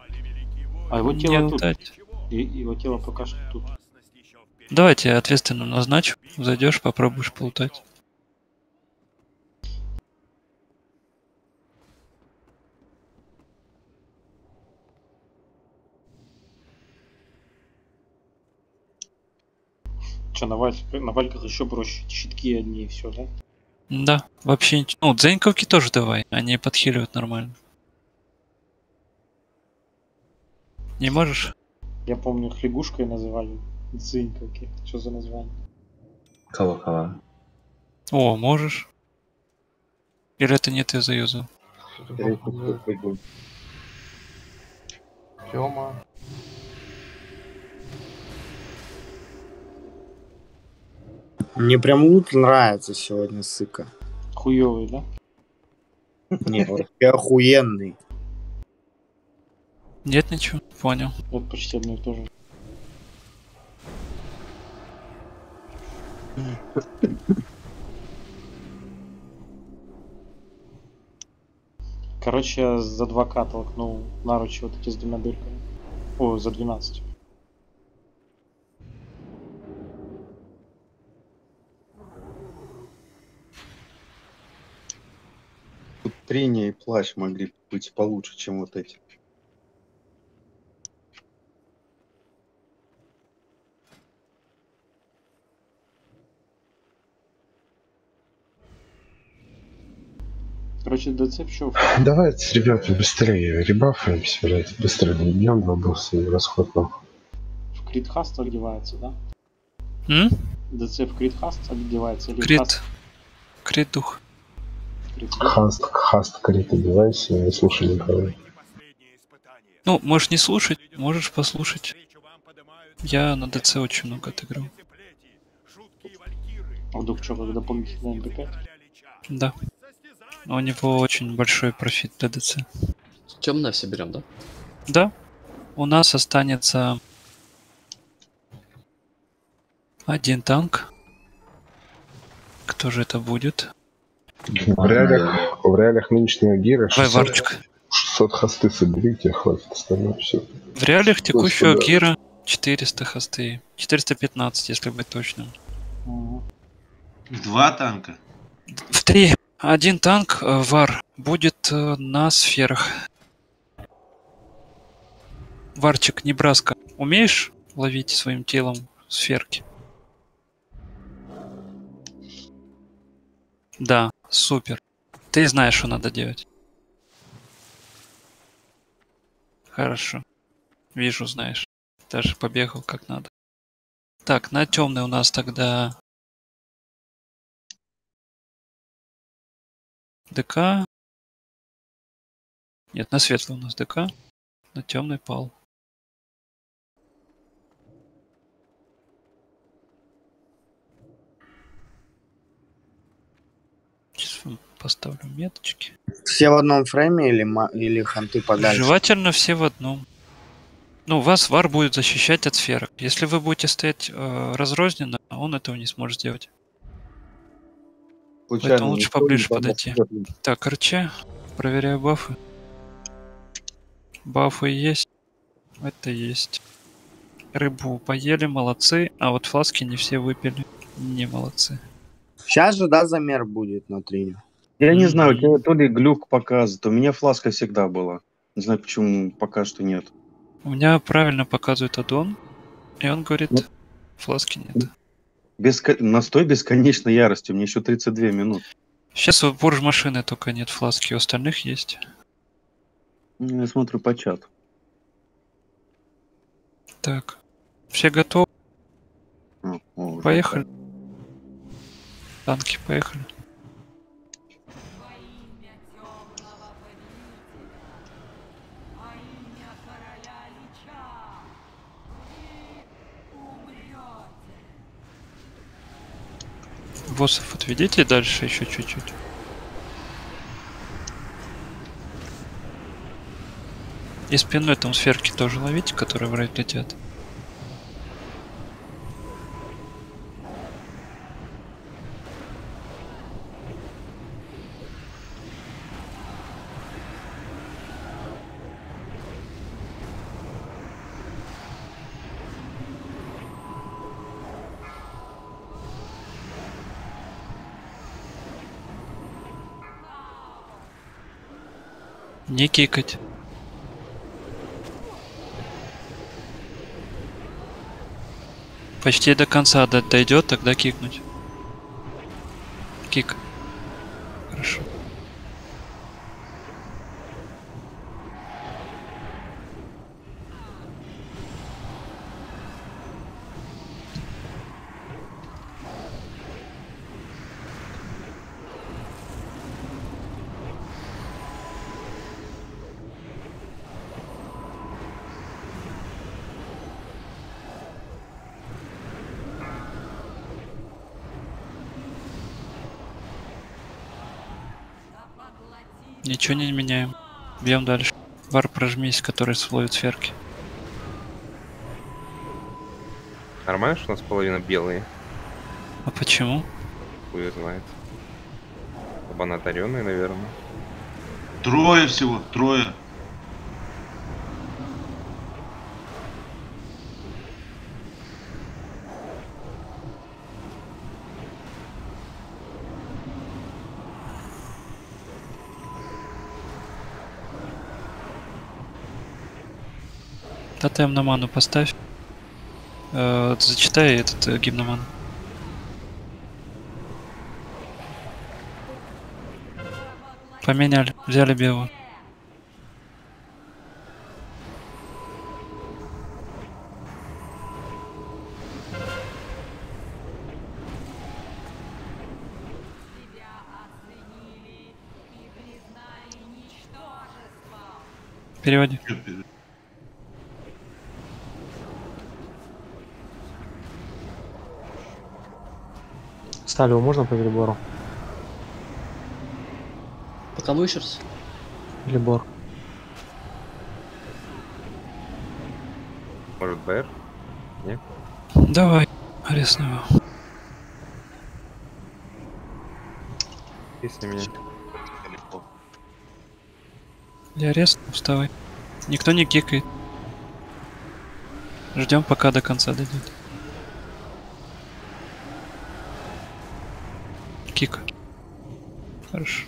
А его Не тело тут. лутать. И- его тело пока что тут. Давайте я ответственно назначу. Зайдешь, попробуешь полутать. Че, на, валь... на вальках еще проще. Щитки одни и все, да? Да, вообще ничего. Ну, дзеньковки тоже давай, они подхиливают нормально. Не можешь? Я помню, их лягушкой называли. Дзыньковки. Что за название? Кого-кого? О, можешь. Или это не ты заюзал? Тёма. Мне прям лут нравится сегодня, сыка. Хуёвый, да? Не, вообще охуенный. Нет ничего, понял. Вот почти одно и то же. Короче, я за 2К толкнул наручи вот эти с двумя дырками. О, за 12. Трение и плащ могли быть получше, чем вот эти. Короче, чё? Давайте, ребята, быстрее ребафаемся, блядь. Быстро два босса и расход нахуй. В крит хаст одевается, да? М? ДЦ в крит хаст одевается или Крит. хаст? Крит дух. Хаст, хаст, крит, одевайся, не слушай никого. Ну, можешь не слушать, можешь послушать. Я на ДЦ очень много отыграл. А вдруг что, когда дополнительный MP5? Да. У него очень большой профит для ДЦ. Темное все берем, да? Да. У нас останется один танк. Кто же это будет? В реалиях, в реалиях нынешнего gear а Давай, 600, Варчик. 600 haste ы соберите, хватит остальное все. В реалиях текущего Господи. gear а 400 хосты. 415, если быть точным. Два танка. В три. Один танк, э, вар, будет э, на сферах. Варчик, Небраска, умеешь ловить своим телом сферки? Да, супер. Ты знаешь, что надо делать. Хорошо. Вижу, знаешь. Даже побегал как надо. Так, на темный у нас тогда ДК. Нет, на светлый у нас ДК. На темный пал. Сейчас вам поставлю меточки. Все в одном фрейме или, или ханты подальше? Желательно все в одном. Ну, вас вар будет защищать от сферок. Если вы будете стоять э, разрозненно, он этого не сможет сделать. Случайно Поэтому лучше поближе подойти. светлый. Так, РЧ. Проверяю бафы. Бафы есть. Это есть. Рыбу поели, молодцы. А вот фласки не все выпили. Не молодцы. Сейчас же, да, замер будет на трине. Я не знаю, у тебя то ли глюк показывает. У меня фласка всегда была. Не знаю, почему пока что нет. У меня правильно показывает аддон. И он говорит, фласки нет. Беско... Настой бесконечной ярости. Мне еще 32 минут. Сейчас у бурж машины только нет фласки, у остальных есть. Ну, Я смотрю по чату. Так. Все готовы? О, уже Поехали. Танки, поехали. Боссов отведите дальше еще чуть-чуть. И спиной там сферки тоже ловите, которые в рейд летят. Не кикать. Почти до конца до- дойдет, тогда кикнуть. Кик. Хорошо. Ничего не меняем. Бьем дальше. Вар прожмись, который словит сферки. Нормально, что у нас половина белые? А почему? Хуй знает. Лабораторные, наверное. Трое всего, трое. Тотем на ману поставь. Э, зачитай этот э, гимн на ману. Поменяли, взяли белую. Переводи. Сталева можно по перебору? Пока вышерс. Перебор. Может, БР? Нет? Давай, арестного. Если меня. Я арест, вставай. Никто не кикает. Ждем, пока до конца дойдет. Кик. Хорошо.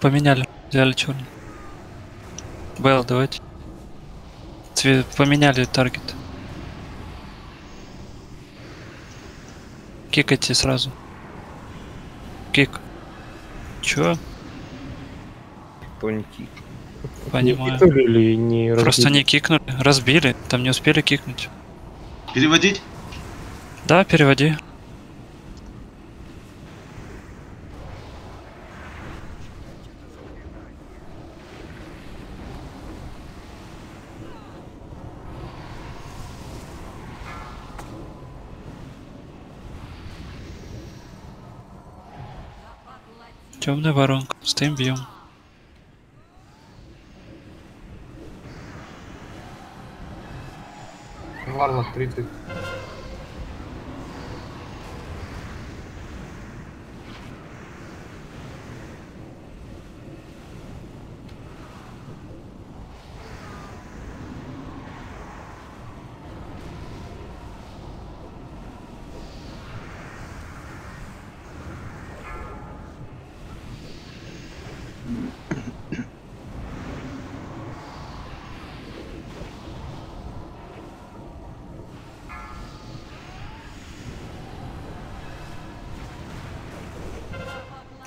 Поменяли. Взяли черный. Белл, давайте. Цвет... Поменяли таргет. Кикайте сразу. Кик. Чё? Кто не кик? Понимаю. кикнули или не Просто не кикнули. Разбили. Там не успели кикнуть. Переводить? Да, переводи. Темная воронка. Стоим, бьем. Варнах 30.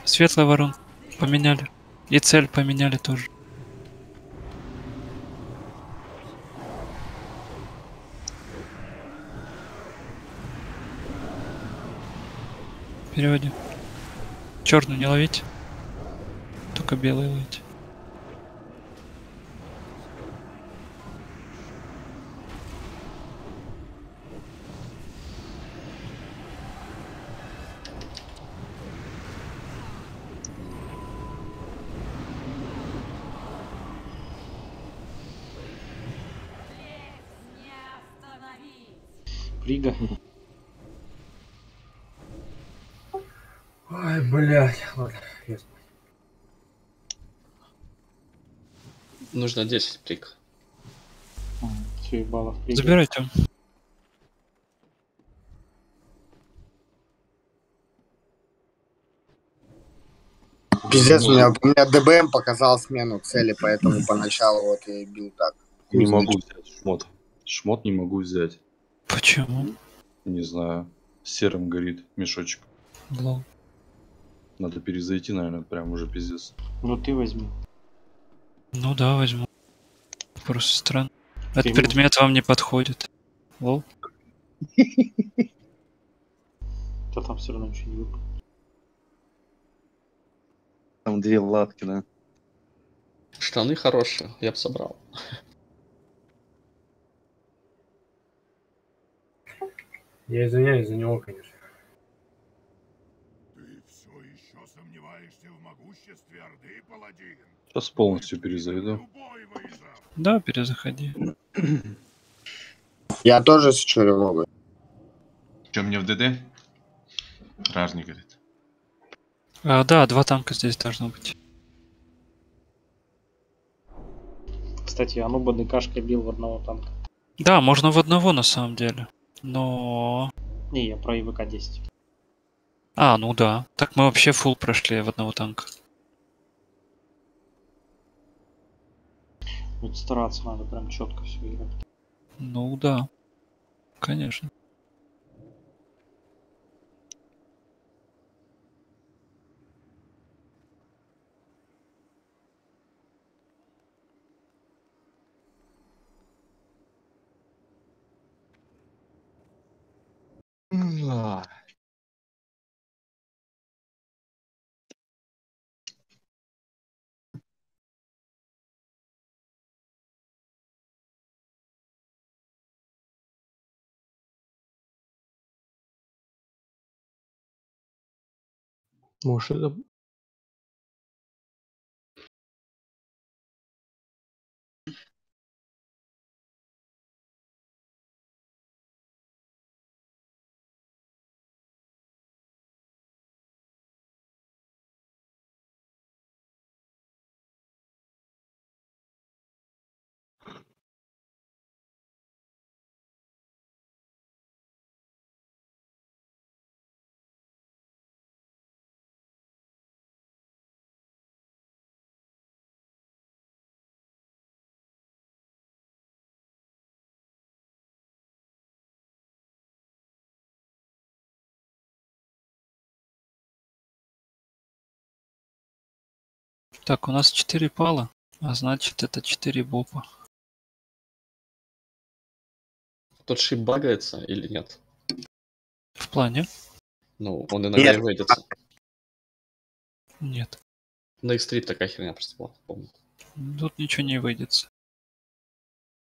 Светлая воронка. Поменяли. И цель поменяли тоже. Переводи. Черную не ловить. Белый ловить. Рига. Ой, блядь. Ладно, ясно. Нужно 10 прик. Все, баллов Рига. Забирайте. Пиздец, у меня, у меня ДБМ показал смену цели, поэтому поначалу вот я и бил так. Не Хуй могу взять шмот. Шмот не могу взять. Почему? Не знаю. Серым горит мешочек. Лол. Надо перезайти, наверное, прям уже пиздец. Ну ты возьми. Ну да, возьму. Просто странно. Этот ему- предмет вам не подходит. Лол. Да там все равно ничего не выпало. Там две латки, да. Штаны хорошие, я бы собрал. Я извиняюсь за него, конечно. Ты все еще сомневаешься в могуществе Орды, паладин? Сейчас полностью перезайду. Да, перезаходи. Я тоже с черемогой. Че мне в ДД? Ражник говорит. А, да, два танка здесь должно быть. Кстати, Ануба ДКшкой бил в одного танка. Да, можно в одного на самом деле. Но... Не, я про ИВК 10. А, ну да. Так мы вообще фул прошли в одного танка. Вот стараться надо прям четко все играть. Ну да. Конечно. Может, это Так, у нас 4 пала, а значит это 4 бопа. Тот шип багается или нет? В плане? Ну, он иногда Нет. и вейдится. Нет. На X3 такая херня просто была, помню. Тут ничего не выйдется.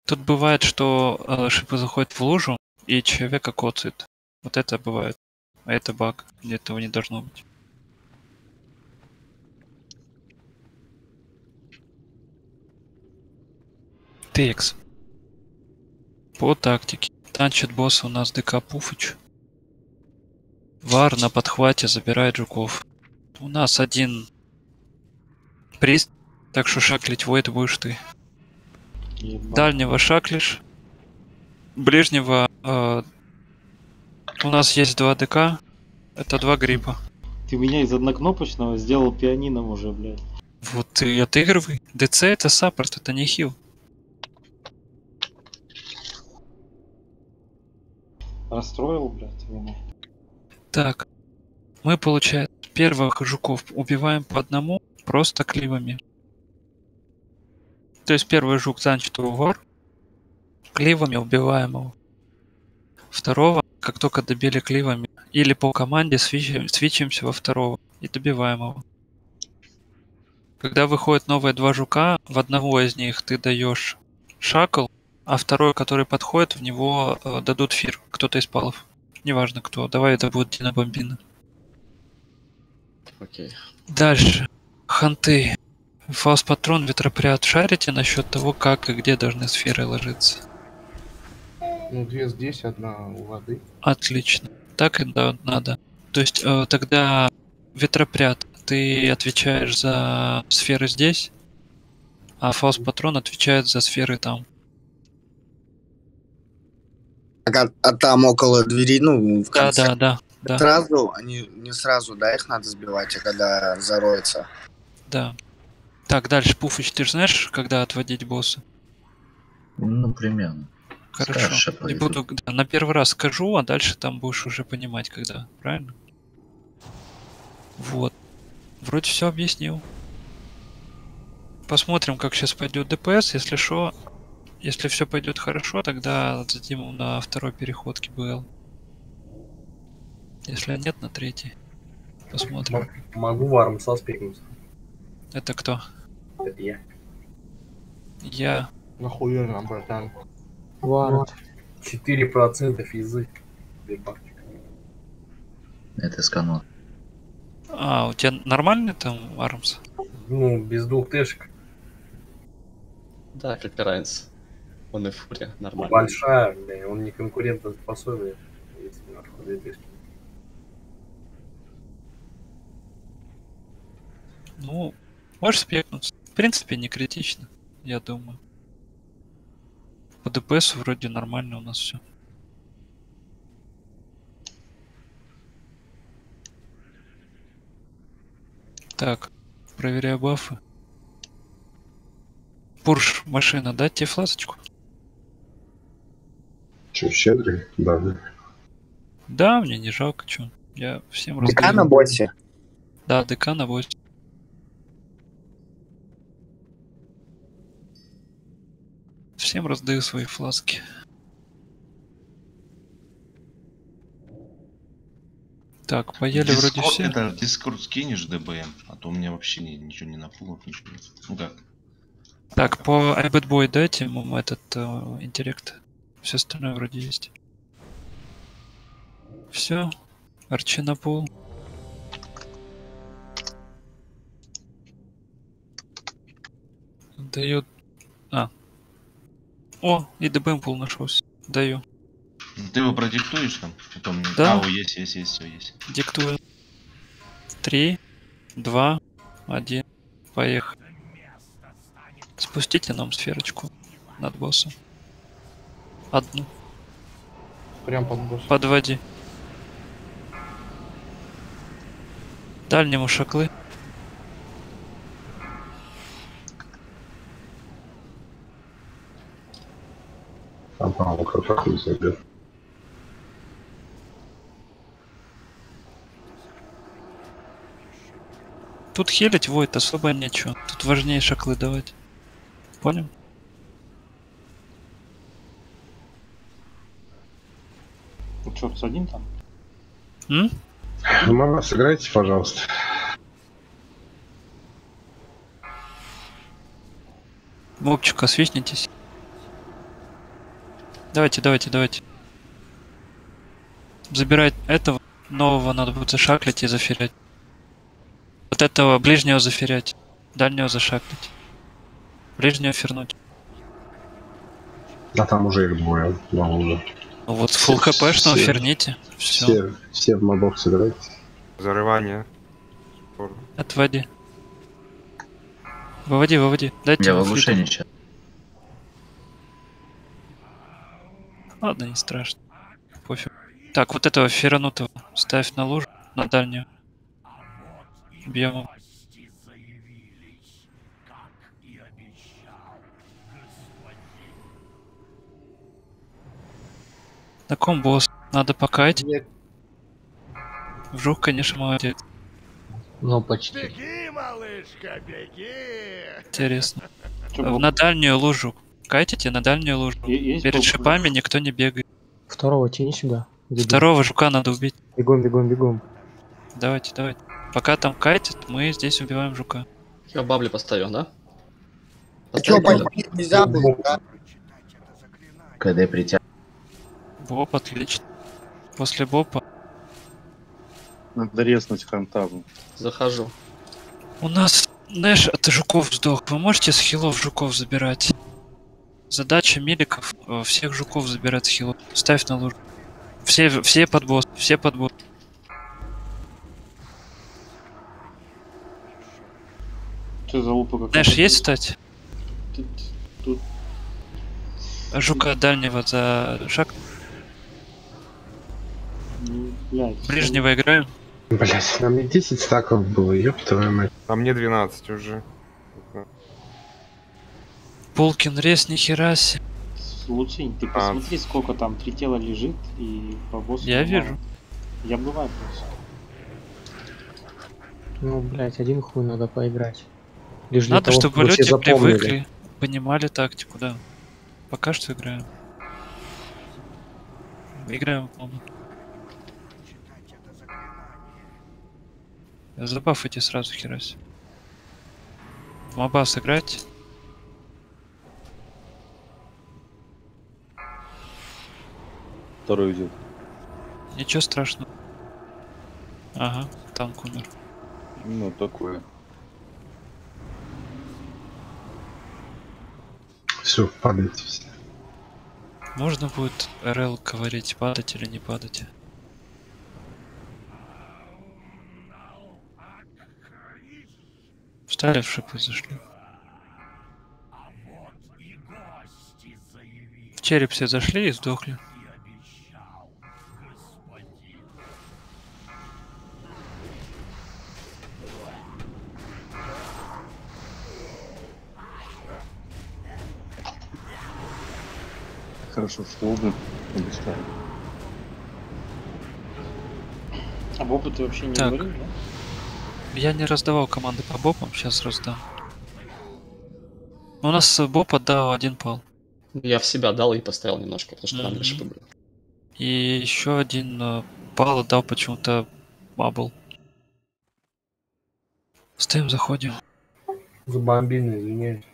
Тут бывает, что э, шипы заходят в лужу, и человека коцает. Вот это бывает. А это баг. И Этого не должно быть. Текс. По тактике. Танчит босса у нас ДК Пуфыч. Вар на подхвате забирает жуков. У нас один приз, так что шаклить войд будешь ты. Дальнего шаклишь. Ближнего э, у нас есть два ДК. Это два гриба. Ты меня из однокнопочного сделал пианином уже, блядь. Вот ты отыгрывай. ДЦ это саппорт, это не хил. Расстроил, блядь, меня. Так. Мы, получается, первых жуков убиваем по одному, просто кливами. То есть первый жук занят вор, кливами убиваем его. Второго, как только добили кливами, или по команде свичим- свичимся во второго и добиваем его. Когда выходят новые два жука, в одного из них ты даешь shackle, а второй, который подходит, в него э, дадут fear. Кто-то из палов. Неважно кто. Давай это будет Дина Бомбина. Окей. Дальше. Ханты. Фаус-патрон, ветропряд. Шарите насчет того, как и где должны сферы ложиться? Ну, две здесь, одна у воды. Отлично. Так и да, надо. То есть э, тогда ветропряд, ты отвечаешь за сферы здесь, а фаус-патрон отвечает за сферы там. А, а там около двери, ну, в Да, конце. да, да, да. Сразу, они не сразу, да, их надо сбивать, а когда зароется. Да. Так, дальше, Пуфыч, ты же знаешь, когда отводить босса? Ну, примерно. Хорошо. Скажешь, я Не буду, да, на первый раз скажу, а дальше там будешь уже понимать, когда. Правильно? Вот. Вроде все объяснил. Посмотрим, как сейчас пойдет ДПС. Если что, если все пойдет хорошо, тогда отдадим ему на второй переход КБЛ. Если нет, на третий. Посмотрим. М- Могу варм спикнуться. Это кто? Это я. Я. Нахуя нам, братан? Варм. 4% язык. Это сканон. А, у тебя нормальный там армс? Ну, без двух тэшек. Да, как Райнс. Он и Фурия, нормально. Большая, бля, он не конкурентоспособный. Если тэшки. Ну, можешь спекнуться. В принципе, не критично, я думаю. По ДПС вроде нормально у нас все. Так, проверяю бафы. Пурш, машина, дать тебе фласочку? Че, щедрый? Да, да. Мне не жалко, чё. Я всем ДК раздаю. на боссе? Да, ДК на боссе. Всем раздаю свои фласки. Так, поели вроде все. Это Дискорд скинешь ДБМ, а то у меня вообще ни- ничего не на пулах, ничего нет. Ну как? Так, по iBad Boy дайте ему этот э, интеллект. Все остальное вроде есть. Все. Арчи на пол. Дает. А. О, и ДБМ пул нашелся. Даю. Ты его продиктуешь там? Потом... Да. А, о, есть, есть, есть, все есть. Диктую. Три, два, один. Поехали. Спустите нам сферочку над боссом. Одну. Прям под босс. Подводи. Дальнему шаклы. Вот как так не зайдет. Тут хилить воет особо нечего. Тут важнее шаклы давать. Понял? Что, с один там? М? Мама, сыграйте, пожалуйста. Мопчик, освистнитесь. Давайте, давайте, давайте. Забирать этого нового надо будет зашаклить и заферять. Вот этого ближнего заферять. Дальнего зашаклить. Ближнего фернуть. А там уже их двое, два уже. Ну вот фул хпшного все- ферните. Все. Все, все в мобов сыграйте. Зарывание. Отводи. Выводи, выводи. Дайте Я в оглушении сейчас. Ладно, не страшно. Пофиг. Так, вот этого феранутого ставь на лужу, на дальнюю. Бьем его. На ком босс? Надо покать. Вжух, конечно, молодец. Ну, почти. Беги, малышка, беги! Интересно. Бог? На дальнюю лужу. Катите на дальнюю лужу. есть Перед шипами никто не бегает. Второго тяни сюда. Бегом. Второго жука надо убить. Бегом, бегом, бегом. Давайте, давайте. Пока там катит, мы здесь убиваем жука. Я бабли поставил, да? А что, Поставил бабли? поймать нельзя было, да? КД притяг. Боб, отлично. После Бопа Надо резнуть хантаву. Захожу. у нас Нэш от жуков сдох. Вы можете с хилов жуков забирать? Задача миликов э, всех жуков забирать с хилов. Ставь на лужу. Все, все под босс, все под босс. Что за лупа какая-то? Нэш есть стать? Тут, тут. Жука дальнего за шаг. Ближнего играем. Блять, нам не 10 стаков было, ёб твою мать. А мне 12 уже. Пулкин рез нихера себе. Луцинь, ты А. посмотри, сколько там три тела лежит и по боссу. Я вижу. Я бываю просто. Ну, блядь, один хуй надо поиграть. Лишь Надо, того, чтобы люди запомнили. привыкли, понимали тактику, да. Пока что играем. Играем в моба. Забафайте сразу херась. Моба сыграть. Второй идет. Ничего страшного. Ага, танк умер. Ну, такое. Все, падайте все. Можно будет РЛ говорить, падать или не падать. Встали в шипы, зашли. В череп все зашли и сдохли. Хорошо, что оба обещали. Бобу ты вообще не Так. говорил, да? Я не раздавал команды по бопам, сейчас раздам. У нас боп отдал один пал. Я в себя дал и поставил немножко, потому что там Мгм. шипы были. И еще один э, пал отдал почему-то бабл. Стоим, заходим. Забомбили, извиняюсь.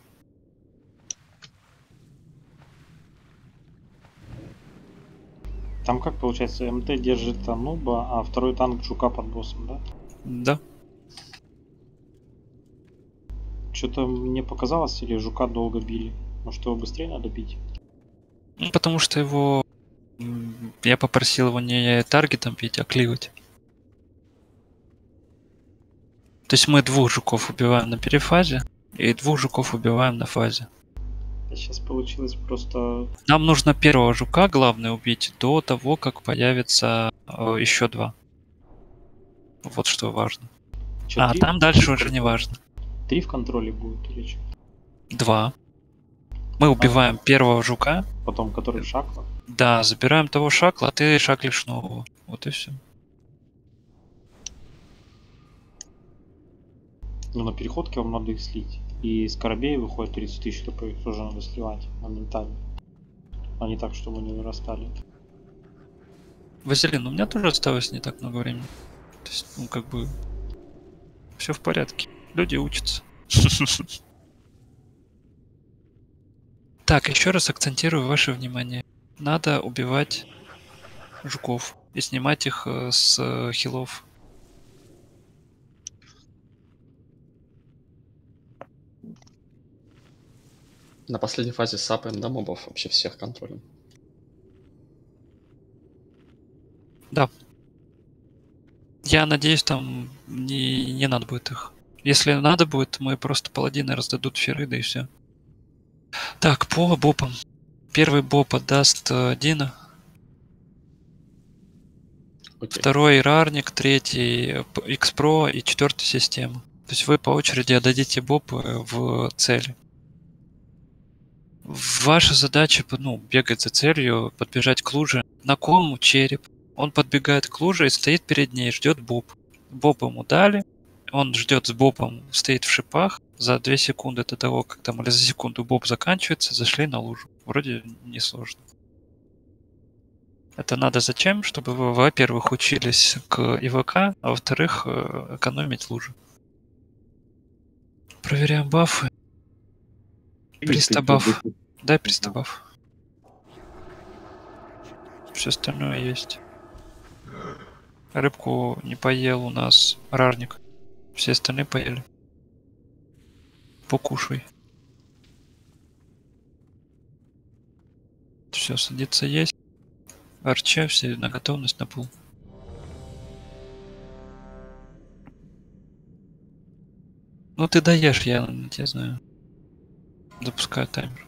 Там как получается, МТ держит Ануба, а второй танк Жука под боссом, да? Да. Что-то мне показалось, или Жука долго били? Может его быстрее надо бить? Ну, потому что его... Я попросил его не таргетом бить, а кливать. То есть мы двух жуков убиваем на перефазе, и двух жуков убиваем на фазе. Сейчас получилось просто... Нам нужно первого жука, главное, убить до того, как появится э, еще два. Вот что важно. Чё, а, там дальше уже не важно. Три в контроле будет или что? Два. Мы убиваем первого жука. Потом который шакла. Да, забираем того шакла, а ты шаклишь нового. Вот и все. Ну, на переходке вам надо их слить. И из корабей выходит 30 тысяч ТП, их тоже надо сливать моментально. А не так, чтобы они вырастали. Василин, у меня тоже осталось не так много времени. То есть, ну, как бы... Все в порядке. Люди учатся. Так, еще раз акцентирую ваше внимание. Надо убивать жуков и снимать их э, с э, хилов. На последней фазе сапаем, да, мобов вообще всех контролем. Да. Я надеюсь, там не, не надо будет их. Если надо будет, мы просто паладины раздадут феры, да и все. Так, по бопам. Первый боп отдаст э, Дина. Окей. Второй рарник, третий X-Pro и четвертый система. То есть вы по очереди отдадите бопы в цели. Ваша задача ну, бегать за целью, подбежать к луже. На ком череп. Он подбегает к луже и стоит перед ней, ждет боб. Боб ему дали, он ждет с бобом, стоит в шипах. За 2 секунды до того, как там, или за секунду боб заканчивается, зашли на лужу. Вроде несложно. Это надо зачем? Чтобы вы, во-первых, учились к ИВК, а во-вторых, э, экономить лужи. Проверяем бафы. Пристабаф. Дай пристабаф. Все остальное есть. Рыбку не поел у нас рарник. Все остальные поели. Покушай. Все, садиться есть. Арча, все на готовность на пул. Ну ты даешь, я не знаю. Запускаю таймер.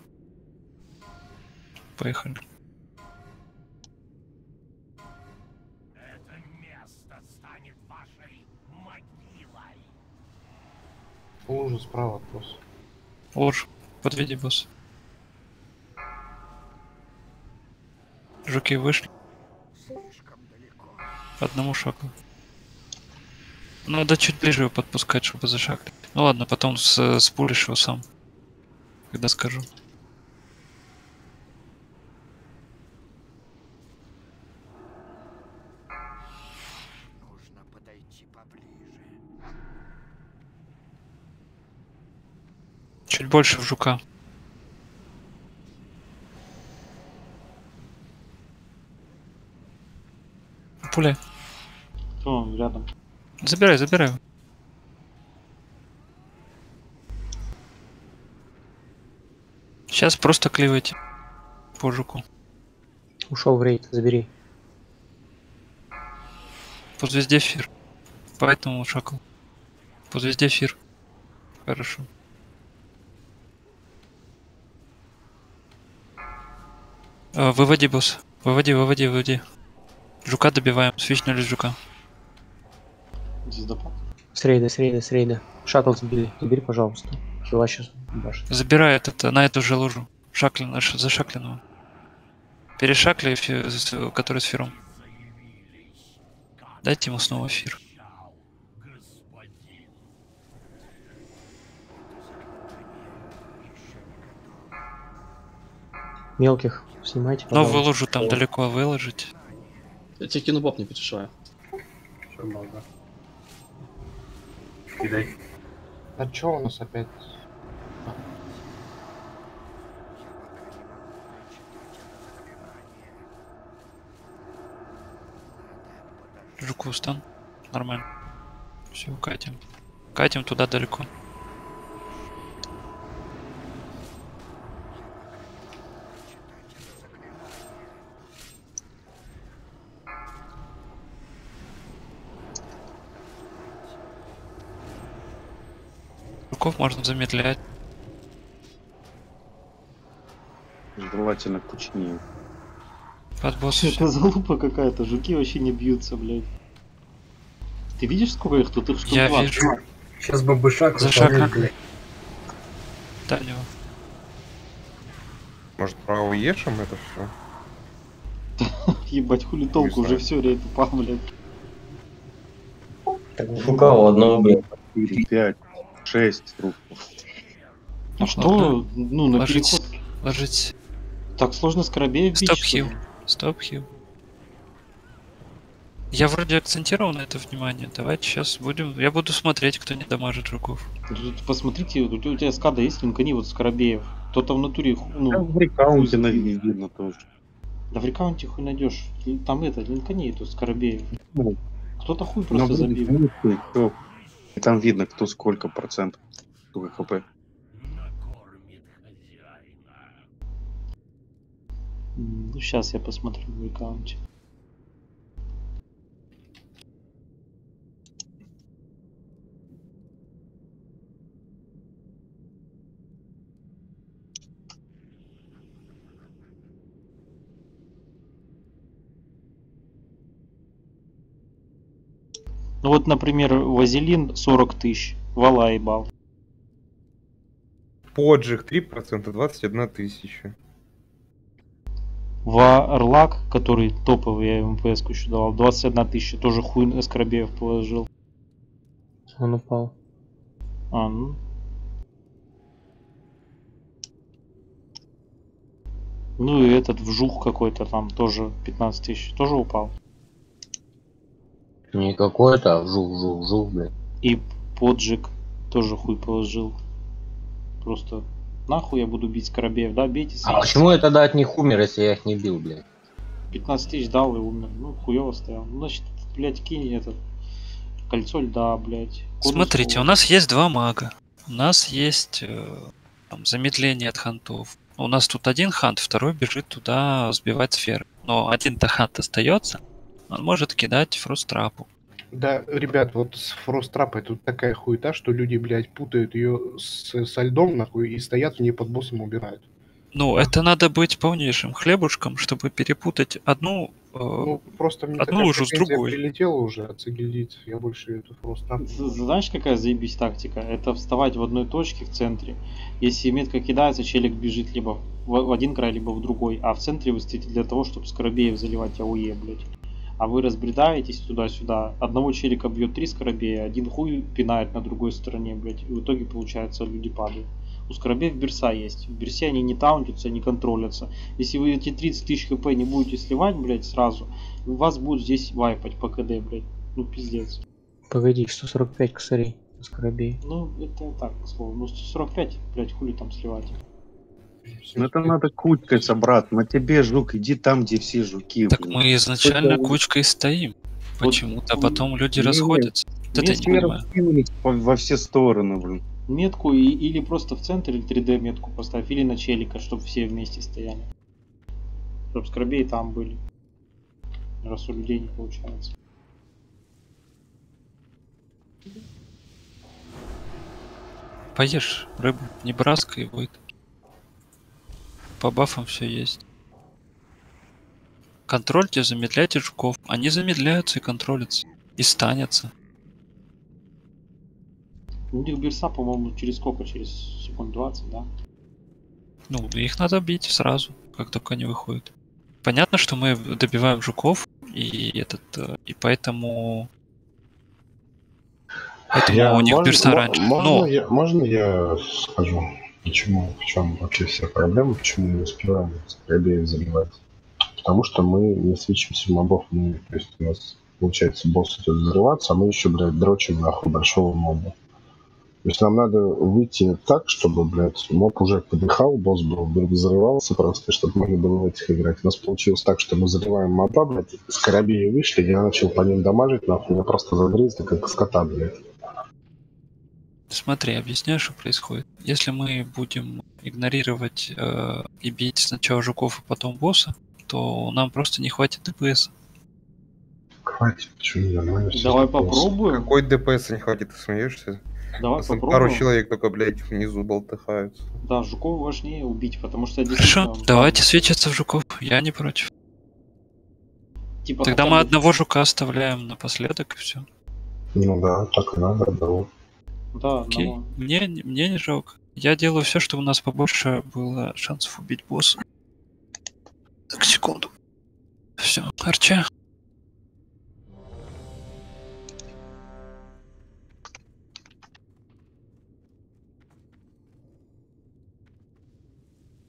Поехали. Лужа справа, босс. Луж, подведи босс. Жуки вышли. Одному шагу. Надо чуть ближе его подпускать, чтобы зашагли. Ну ладно, потом с, спулишь его сам. Когда скажу. Чуть больше в жука. Пуля. Он рядом? Забирай, забирай. Сейчас просто клевайте по жуку. Ушел в рейд, забери. По звезде фир. Поэтому шакал. По звезде фир. Хорошо. Выводи, босс. Выводи, выводи, выводи. Жука добиваем. Свичнули жука. С рейда, с рейда, с рейда. Шаттл забери, забери, пожалуйста. Хила сейчас башит. Забирай этот, на эту же лужу. Шаклин, ш- за Шаклиного. Перешакли, который с фиром. Дайте ему снова фир. Мелких снимайте, Новую пожалуйста. лужу там далеко выложить. Я тебе кину боб, не переживай. Все много. Кидай. А чё у нас опять? Жуку стан. Нормально. Все, катим. Катим туда далеко. Жуков можно замедлять. Желательно кучнее. Под босса Это залупа какая-то, жуки вообще не бьются, блядь. Ты видишь, сколько их тут? Их штук Я 20. вижу. Сейчас бы бы шаг За выполнять, шаг. блядь. Дальнего. Может, право ешем это все? Ебать, хули толку, уже все, рейд упал, блядь. Так жука у одного, блядь. 4, 5. Шесть трупов. А что, ну, на Ложитесь. переход... Ложитесь. Так сложно скоробеев бить, Стоп хил. Стоп хил. Я вроде акцентировал на это внимание. Давайте сейчас будем... Я буду смотреть, кто не дамажит жуков. Тут посмотрите, у тебя, у тебя скада есть линкани вот скоробеев. Кто-то в натуре, ну... Там в рекаунте хуй на- видно тоже. Да в рекаунте хуй найдешь. Там это, линкани тут скоробеев. Ну, Кто-то хуй Но просто забил. И там видно, кто сколько процентов. Сколько хп. М, Ну, сейчас я посмотрю в аккаунте. Ну вот, например, Вазелин 40 тысяч, Вала ебал. Поджиг 3%, 21 тысяча. Варлак, который топовый, я ему МПС еще давал, 21 тысяча, тоже хуй на Скоробеев положил. Он упал. А, ну. Ну и этот вжух какой-то там тоже 15 тысяч, тоже упал. Не какой-то, а вжух-вжух-вжух, блядь. И поджиг тоже хуй положил. Просто нахуй я буду бить Скоробеев, да, бейте А почему я тогда от них умер, если я их не бил, блядь? 15 тысяч дал и умер. Ну, хуево стоял. Ну, значит, блядь, кинь этот кольцо льда, блядь. Кодус Смотрите, у нас есть два мага. У нас есть э, там, замедление от хантов. У нас тут один хант, второй бежит туда сбивать сферы. Но один-то хант остается. Он может кидать фрустрапу. Да, ребят, вот с фрострапой тут такая хуета, что люди, блядь, путают ее с, со льдом, нахуй, и стоят в ней под боссом убирают. Ну, это надо быть полнейшим хлебушком, чтобы перепутать одну, э, Ну, просто мне одну лужу с другой. прилетела уже от я больше эту. З- Знаешь, какая заебись тактика? Это вставать в одной точке в центре. Если метка кидается, челик бежит либо в в один край, либо в другой. А в центре вы стоите для того, чтобы скоробеев заливать АУЕ, блядь. А вы разбредаетесь туда-сюда. Одного челика бьет три скоробея, один хуй пинает на другой стороне, блядь. И в итоге, получается, люди падают. У скоробеев берса есть. В берсе они не таунтятся, не контролятся. Если вы эти 30 тысяч хп не будете сливать, блядь, сразу, у вас будут здесь вайпать по КД, блядь. Ну, пиздец. Погоди, 145 косарей на скоробей. Ну, это так, к слову. Ну, 145, блядь, хули там сливать. Ну это надо кучкой собрать. На тебе жук, иди там, где все жуки. Так блин. мы изначально Только- кучкой стоим. Почему-то Вот, потом люди не, расходятся. Вот это не во все стороны, блин. Метку и, или просто в центре 3D метку поставь, или на челика, чтобы все вместе стояли. Чтоб скоробей там были. Раз у людей не получается. Поешь рыбу, не браска и будет. По бафам все есть. Контрольте, замедляйте жуков. Они замедляются и контролятся. И станятся. У них берса, по-моему, через сколько? Через секунд 20, да? Ну, их надо бить сразу, как только они выходят. Понятно, что мы добиваем жуков, и этот, э, и поэтому... Поэтому Я- у них можно- берса мо- раньше. Можно, Но я, можно я скажу, почему, в чем вообще вся проблема, почему мы не успеваем скоробеев заливать? Потому что мы не свечимся мобов, ну, то есть у нас получается босс идет взрываться, а мы еще, блядь, дрочим нахуй большого моба. То есть нам надо выйти так, чтобы, блядь, моб уже подыхал, босс был, взрывался просто, чтобы можно было в этих играть. У нас получилось так, что мы заливаем моба, блядь, скоробеи вышли, я начал по ним дамажить, нахуй, меня просто загрызли, как скота, блядь. Смотри, объясняю, что происходит. Если мы будем игнорировать э, и бить сначала жуков, а потом босса, то нам просто не хватит ДПС. Хватит, почему нормально Давай попробуем. Какой ДПС не хватит, ты смеешься? Давай Просто попробуем. Пару человек только, блядь, внизу болтыхаются. Да, жуков важнее убить, потому что Хорошо, давайте свечаться в жуков. Я не против. Типа Тогда мы одного жука оставляем напоследок и все. Ну да, так и надо, да. Да, Окей. Мне, мне не жалко. Я делаю все, чтобы у нас побольше было шансов убить босса. Так, секунду. Все, арча.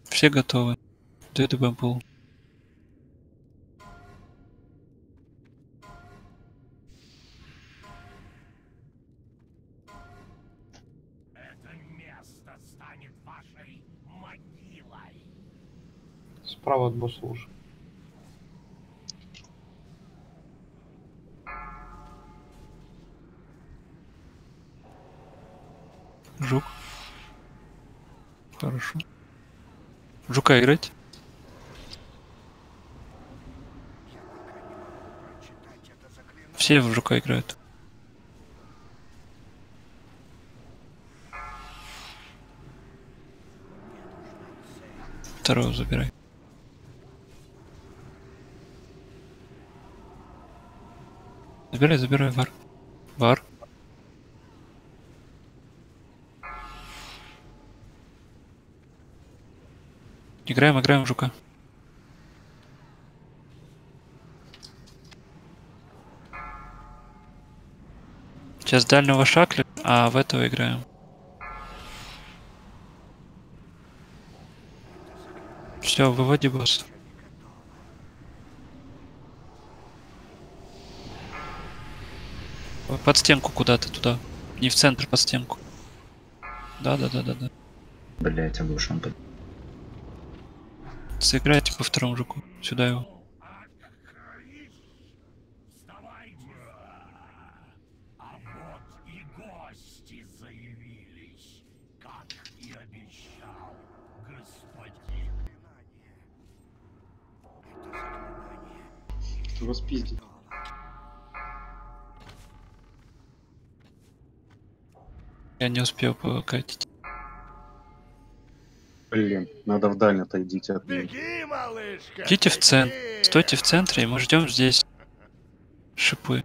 Все готовы. Дуэт и бэмпл. Справа от босса уже. Жук. Хорошо. Жука играть? Все в жука играют. Второго забирай. Забирай, забирай, вар. Вар. Играем, играем жука. Сейчас дальнего шакля, а в этого играем. Все, выводи босса. Под стенку куда-то туда. Не в центр, под стенку. Да, да, да, да, да. Блять, оглушен под... Сыграйте по второму жуку. Сюда его. Его спиздит. Я не успел покатить. Блин, надо в дальний отойдите от меня. Идите в центр. Стойте в центре, и мы ждем здесь шипы.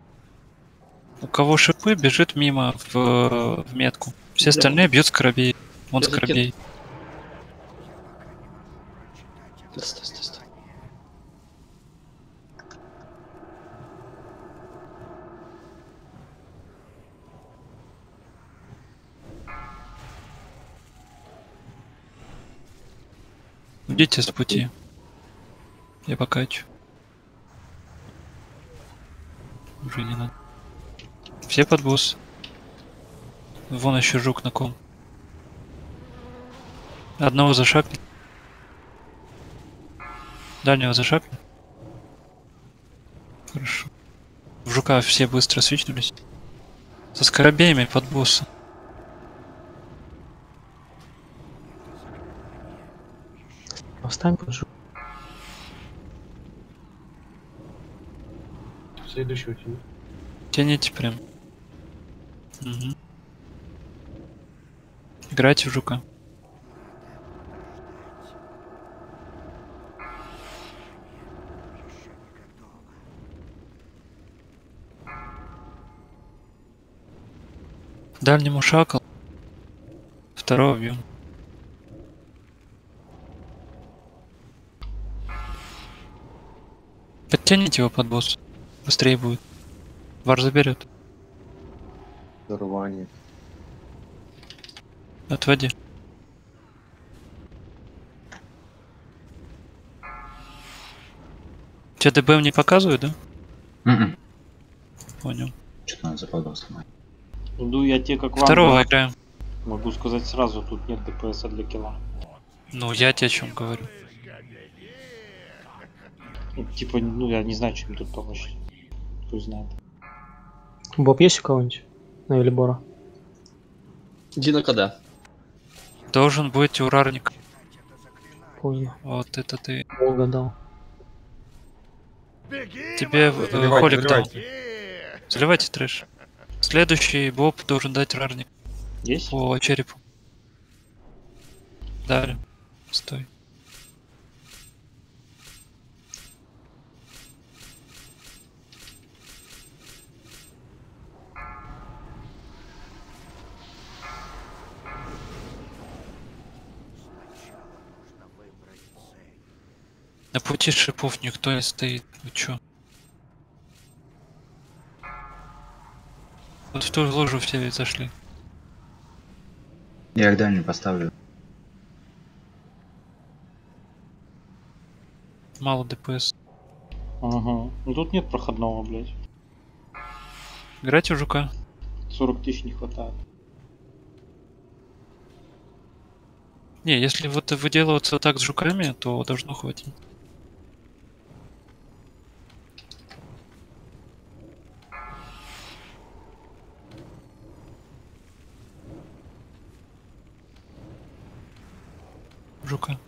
У кого шипы, бежит мимо в, в метку. Все Да. остальные бьют скоробей. Он скоробей. Стой, стой, стой. Идите с пути. Я покачу. Уже не надо. Все под босс. Вон еще жук на ком. Одного зашапли. Дальнего зашапли. Хорошо. В жука все быстро свичнулись. Со скоробеями под босса. Встань под жук. Следующего тяни. Тяните прям. Мгм. Играйте в жука. Дальнему шакал. Второго бьем. Подтяните его под босс. Быстрее будет. Вар заберет. Взорвание. Отводи. Тебе ДБМ не показывает, да? Мгм. Понял. Что-то надо заподозрить. Ну, я тебе как вам Второго играем. Могу сказать сразу, тут нет ДПС для килла. Ну, я тебе о чем говорю. Ну, типа, ну, я не знаю, чем тут помочь. Пусть знает. Боб есть у кого-нибудь? На Велибора. Иди на КД. Должен быть урарник. Поздно. Вот это ты. Угадал. Тебе э, Заливайте, Холик дал. заливайте. Заливайте трэш. Следующий Боб должен дать рарник. Есть? По черепу. Дали. Стой. На пути шипов никто не стоит. Вы чё? Вот в ту ложу все ведь зашли. Я их дальний поставлю. Мало ДПС. Ага. Ну тут нет проходного, блядь. Играть у жука. 40 тысяч не хватает. Не, если вот выделываться так с жуками, то должно хватить. Жука.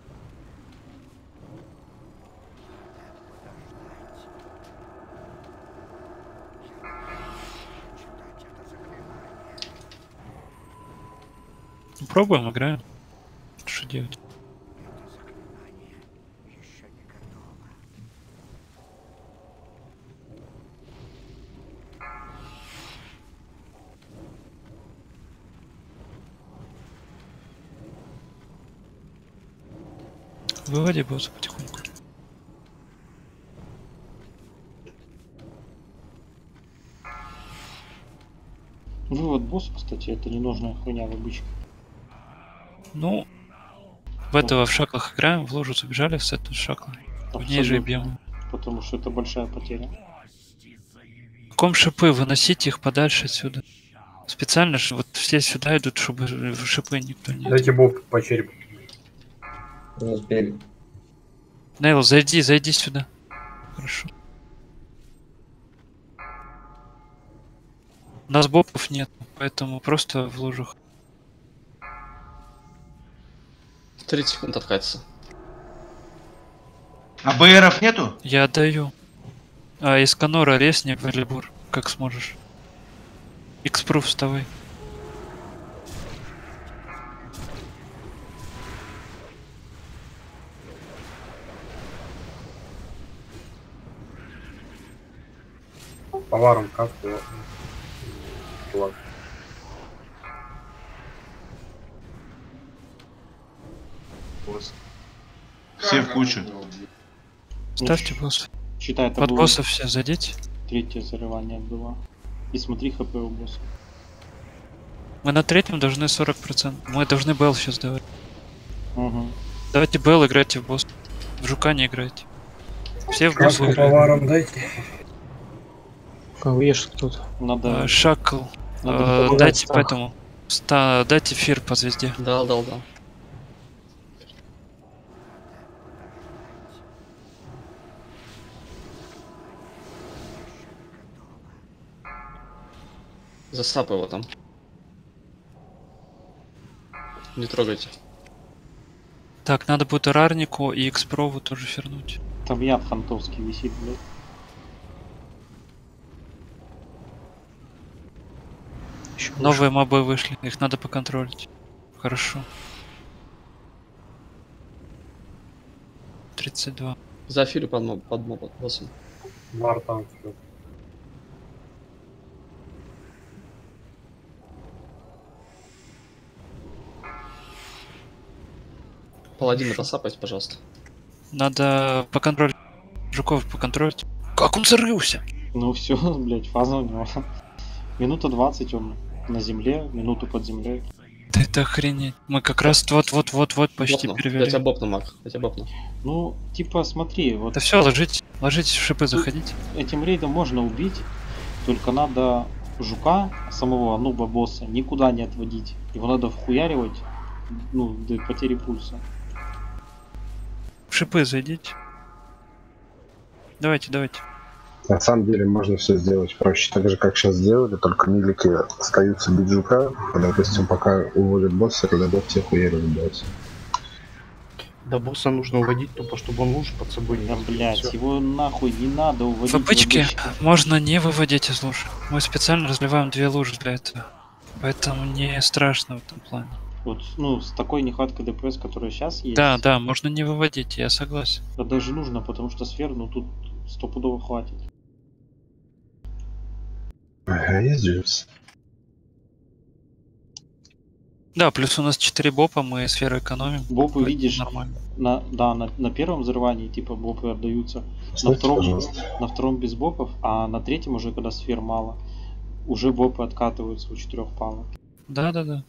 Пробуем, играем. Что делать? Выводи босса потихоньку. Вывод босса, кстати, это ненужная хуйня в обычке. Ну, в этого в шаклах играем, в лужу забежали, с этого шакла. В ней же и бьем. Потому что это большая потеря. Ком шипы, выносите их подальше отсюда. Специально же вот все сюда идут, чтобы в шипы никто не... Дайте боб по черепу. Не успели. Нейл, зайди, зайди сюда. Хорошо. У нас бопов нет, поэтому просто в лужах. 30 секунд откатится. А БРов нету? Я отдаю. А из Канора резни в Элибур, как сможешь. Экспрув вставай. Поваром каску. Чувак. Все в кучу. Ставьте босса. Считай, Под было боссов все зайдите. третье зарывание было. И смотри хп у босса. Мы на третьем должны 40%. Мы должны Белл сейчас давать. Угу. Давайте Белл играйте в босс. В жука не играйте. Все в босса Каску играют. поваром дайте. Кого ешь кто-то? Надо... А, Шакл. Надо добавлять Дайте страх. поэтому. Ста- Дайте фир по звезде. Дал, дал, дал. Засап его там. Не трогайте. Так, надо будет Рарнику и Экспрову тоже фернуть. Там яд фантовский висит, блядь. Еще Новые мобы вышли, их надо поконтролить. Хорошо. 32. Зафилю под моб, под моб, боссом. Мартан. Паладина посапать, пожалуйста. Надо поконтролить. Жуков поконтролить. Как он зарылся? Ну все, блядь, фаза у него. Минута 20 он на земле, минуту под землей. Да это охренеть. Мы как раз вот-вот-вот-вот почти Бопну. Я перевели. тебя бопну, маг. Я тебя бопну. Ну, типа, смотри, вот Да все, ложитесь. Ложитесь в шипы, заходите. этим рейдом можно убить, только надо жука, самого ануба босса, никуда не отводить. Его надо вхуяривать, ну, до потери пульса. В шипы зайдите. Давайте, давайте. На самом деле можно все сделать проще, так же как сейчас сделали, только милики остаются бить жука, а, допустим, пока уводят босса, когда босс всех уверен босса. Да босса нужно уводить тупо, чтобы он лучше под собой не Да, блядь, Всё. его нахуй не надо уводить. Обычке. можно не выводить из луж. Мы специально разливаем две лужи для этого. Поэтому не страшно в этом плане. Вот, ну, с такой нехваткой ДПС, которая сейчас есть, Да, да, можно не выводить, я согласен. это даже нужно, потому что сфер, ну, тут стопудово хватит. Ага, есть Дживс. Да, плюс у нас 4 бопа, мы сферу экономим. Бопы, видишь, Нормально. на, да, на, на первом взрывании, типа, бопы отдаются. На Ставьте, втором, пожалуйста. на втором без бопов, а на третьем уже, когда сфер мало, уже бопы откатываются у четырех палок. Да, да, да.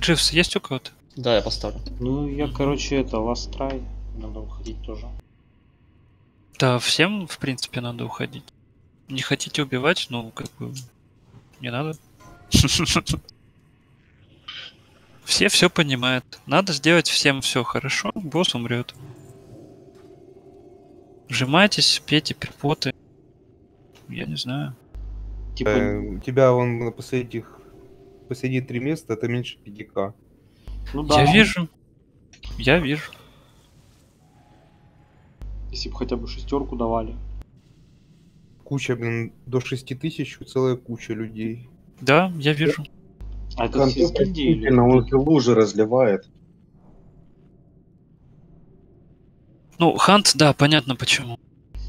Дживс есть у кого-то? Да, я поставлю. Ну, я, короче, это, last try, надо уходить тоже. Да, всем, в принципе, надо уходить. Не хотите убивать, ну, как бы, не надо. Все все понимают. Надо сделать всем все хорошо, босс умрет. Сжимайтесь, пейте припоты. Я не знаю. Типа, Э, у тебя он на последних последние три места это меньше 5к. ну да. Я вижу. Я вижу. Если бы хотя бы шестерку давали. Куча, блин, до 6 тысяч, целая куча людей. Да, я вижу. А это все действительно, он же лужи разливает. Ну, Хант, да, понятно почему.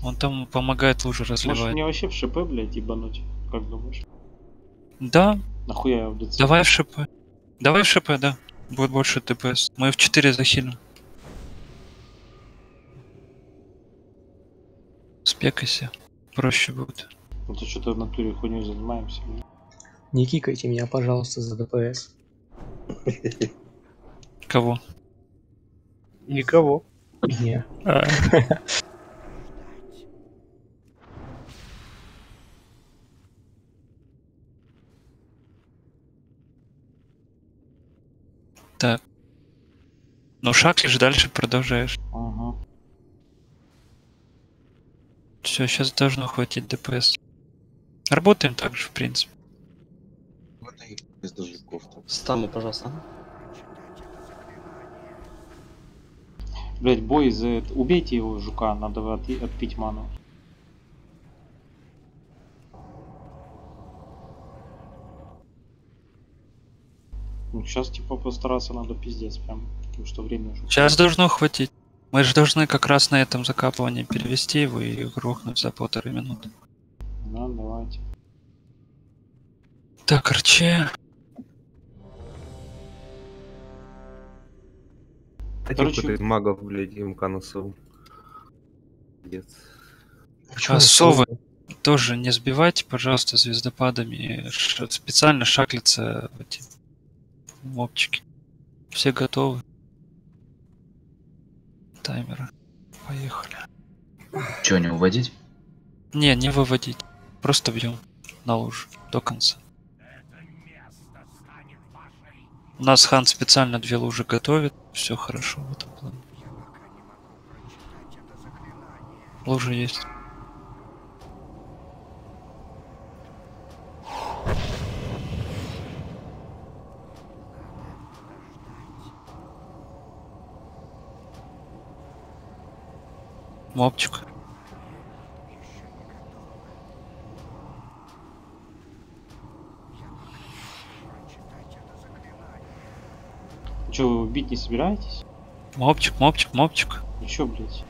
Он там помогает лужи Может разливать. мне вообще в ШП, блядь, ебануть? Как думаешь? Да, Нахуя я в ДЦ? давай в ШП. Давай в ШП, да. Будет больше ТПС. Мы в 4 захилим. Спекайся. Проще будет. Ну то что-то в натуре хуйней занимаемся. Не кикайте меня, пожалуйста, за ДПС. Кого? Никого. Не. А. Так. Ну, шаклишь, дальше продолжаешь. Ага. Все, сейчас должно хватить ДПС. Работаем так же, в принципе. Стаму, пожалуйста. Блять, бой за это. Убейте его, жука, надо от- отпить ману. Ну, сейчас типа постараться надо пиздец прям, потому что время уже. Сейчас должно хватить. Мы же должны как раз на этом закапывании перевести его и грохнуть за полторы минуты. Да, давайте. Так, Арче. Короче- из магов, блядь, МК насыл. Пиздец. А совы тоже не сбивайте, пожалуйста, звездопадами. Ш- Специально шаклятся эти мопчики. Все готовы. Таймеры. Поехали. Че, не уводить? Не, не выводить. Просто бьем на лужу до конца. У нас хан специально две лужи готовит. Все хорошо в этом плане. Лужа есть. Мопчик. Че, вы убить не собираетесь? Мопчик, мопчик, мопчик. Чё, блять?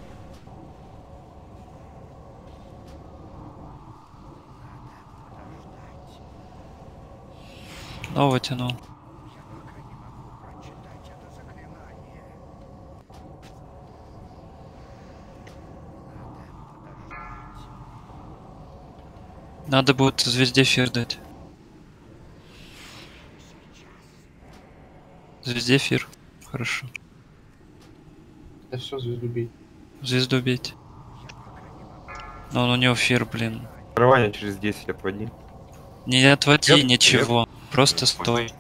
Нового тянул. Надо будет звезде фир дать. Звезде фир. Хорошо. Да все, звезду бей. Звезду бейте. Но он у него фир, блин. Караване через 10 отводи. Не отводи Нет, ничего. Просто стой.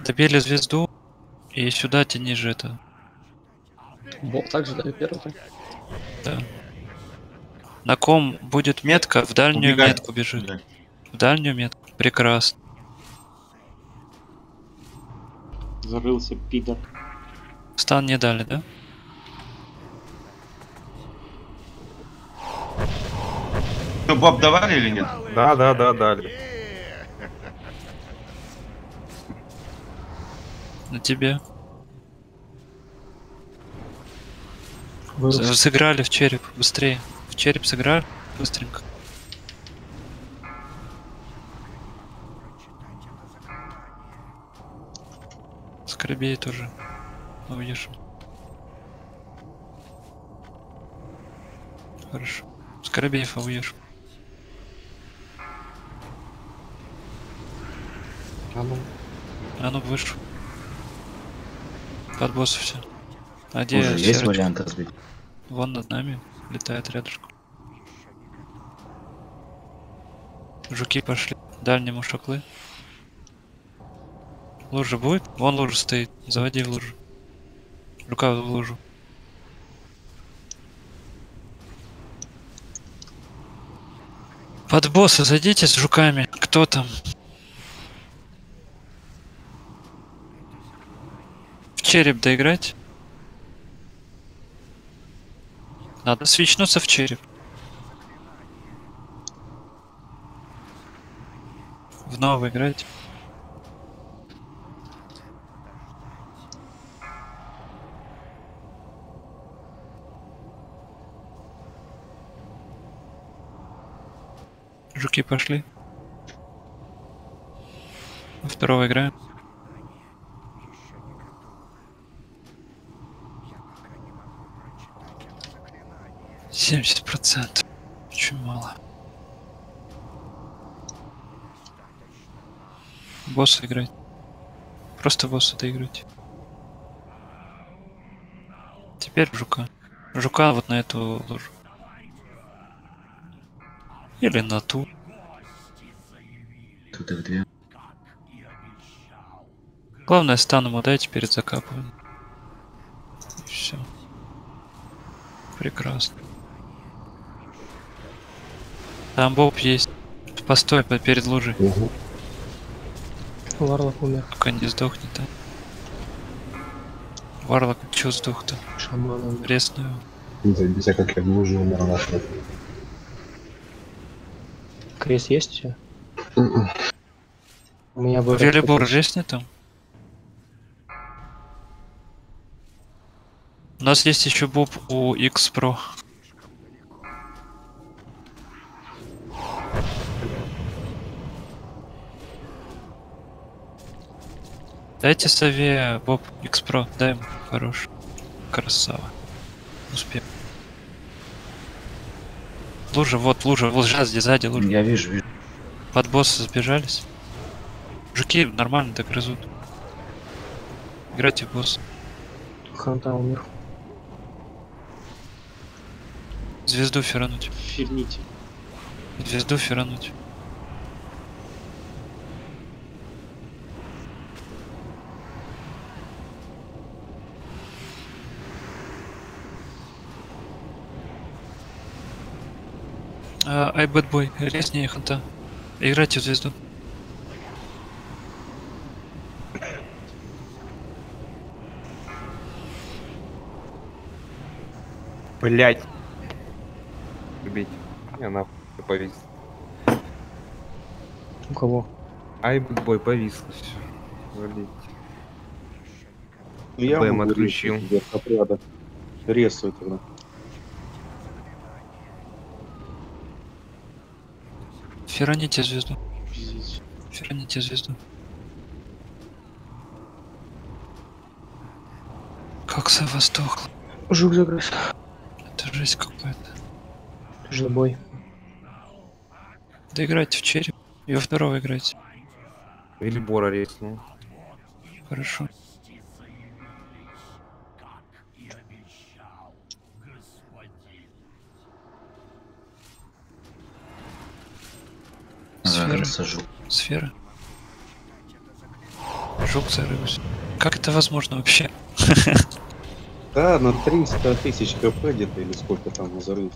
Добили звезду и сюда тяни же это. Бог также дает первый. Да. На ком будет метка, в дальнюю Убегай. метку бежит. В дальнюю метку. Прекрасно. Зарылся, пидор. Стан не дали, да? Ну, баб давали или нет? Да, да, да, дали. На тебе. Выруб. С- Сыграли в череп. Быстрее. В череп сыграли. Быстренько. Скоробей тоже. Увидишь. Хорошо. Скоробеев увидишь. А ну, А ну вышел. Под босса все. А где Уже есть серочка? вариант разбить? Вон над нами летает рядышком. Жуки пошли. Дальнему шаклы. Лужа будет? Вон лужа стоит. Заводи в лужу. Жука в лужу. Под босса зайдите с жуками. Кто там? В череп доиграть? Надо свичнуться в череп. В новый играть. Жуки пошли. Второго играем. Семьдесят процентов. Очень мало. Босса играть. Просто босса доиграть. Теперь жука. Жука вот на эту лужу. Или на ту. Тут их две. Главное стан ему дайте перед закапыванием. И все. Прекрасно. Там боб есть. Постой по- перед лужей. Варлок умер. Пока не сдохнет, да? Варлок чё сдох-то? Шаман умер. Ресную. Заебись, а как я в луже умер нахуй. Крест есть у тебя? У меня бы... Велибор резнет там? У нас есть еще боб у X Pro. Дайте сове Боб X Pro, дай ему. Хорош. Красава. Успех. Лужа, вот лужа, лужа сзади, сзади лужа. Я вижу, вижу. Под босса сбежались. Жуки нормально так грызут. Играйте в босса. Ханта умер. Звезду ферануть. Ферните. Звезду ферануть. Ай, бэтбой, резни ханта. Играйте в звезду. Блять. Убить. Я нахуй повис. У кого? Ай, бой, повисло все. Блять. Ну, я БМ отключил. отряда. Ресую тогда. Фераните звезду. Фераните звезду. Как сова сдохла. Жук загрыз. Это жесть какая-то. Живой. Да играйте в череп. И во второго играйте. Или Бора резнул. Хорошо. Сфера. сажу. Сфера. Жук зарылся. Как это возможно вообще? Да, на 300 тысяч кп где-то или сколько там зарыв.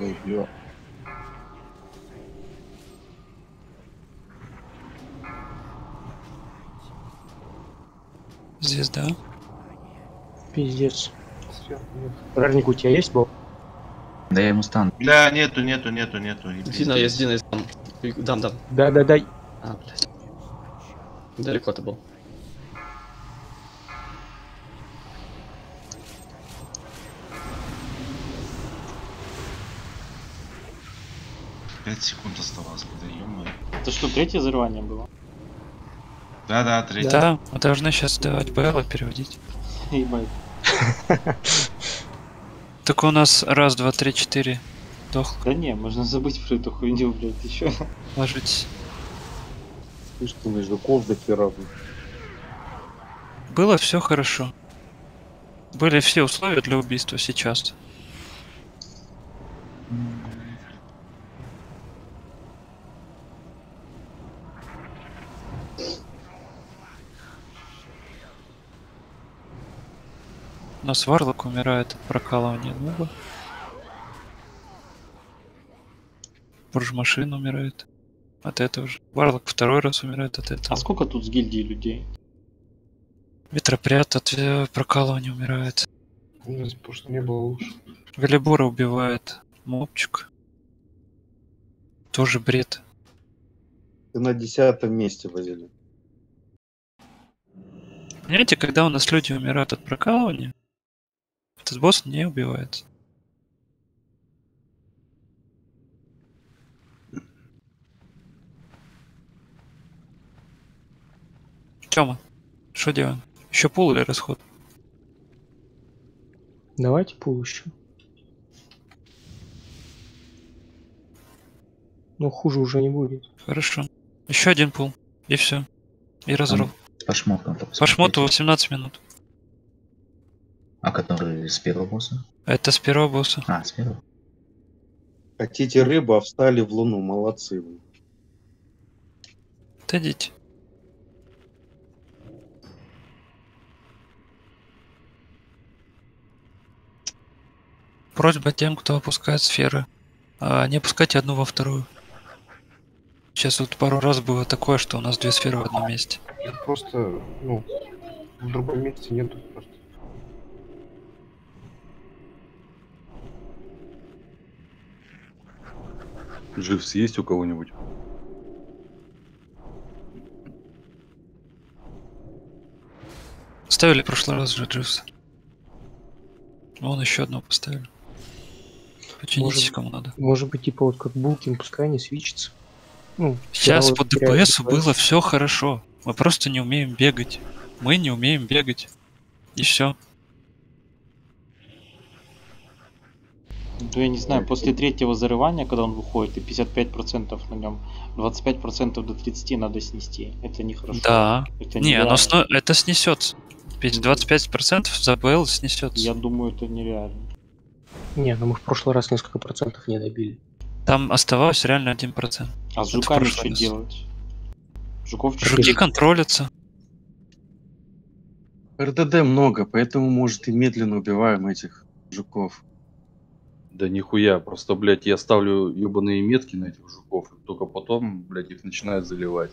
Ой, ё. Звезда. Пиздец. Рарник у тебя есть был? Да я ему стану. Бля, нету, нету, нету, нету. Дина Дина есть там. И- Дам, дам. Да, да, дай. А, блядь. Далеко ты был. Пять секунд оставалось, да ё Это что, третье взрывание было? Да, да, третий. Да, мы должны сейчас давать Белла переводить. Ебать. Так у нас раз, два, три, четыре. Дохло. Да не, можно забыть про эту хуйню, блядь, еще. Ложитесь. Ты что, между ков до хера. Было все хорошо. Были все условия для убийства сейчас. У нас Варлок умирает от прокалывания нуба. Бурж-машин умирает от этого же. Варлок второй раз умирает от этого. А сколько тут с гильдии людей? Ветропряд от э, прокалывания умирает. Просто не было лучше. Велибора убивает. Мопчик. Тоже бред. Ты на десятом месте возили. Понимаете, когда у нас люди умирают от прокалывания, этот босс не убивается. Тёма, что делаем? Еще пул или расход? Давайте пул еще. Ну, хуже уже не будет. Хорошо. Еще один пул. И все. И разрыв. По шмоту По шмоту 18 минут. А который с первого босса? Это с первого босса. А, с первого. Хотите рыбу, а встали в луну. Молодцы вы. Отойдите. Просьба тем, кто опускает сферы. а, не опускайте одну во вторую. Сейчас вот пару раз было такое, что у нас две сферы в одном месте. Просто, ну, в другом месте нету просто. Дживс есть у кого-нибудь? Ставили в прошлый раз же Дживс. Вон еще одну поставили. Починитесь, Может- кому надо. Может быть, типа вот как Булкин, пускай не свечится. Ну, Сейчас по ДПС. было все хорошо. Мы просто не умеем бегать. Мы не умеем бегать. И все. Ну, я не знаю, после третьего зарывания, когда он выходит, и 55% на нем, 25% до 30 надо снести. Это нехорошо. Да. Это не, оно нереально. сно- это снесется. 25% за БЛ снесется. Я думаю, это нереально. Не, ну мы в прошлый раз несколько процентов не добили. Там оставалось реально 1%. А с жуками что раз. делать? Жуков Жуки чуть- контролятся. РДД много, поэтому, может, и медленно убиваем этих жуков. Да нихуя, просто, блядь, я ставлю ебаные метки на этих жуков, и только потом, блядь, их начинают заливать.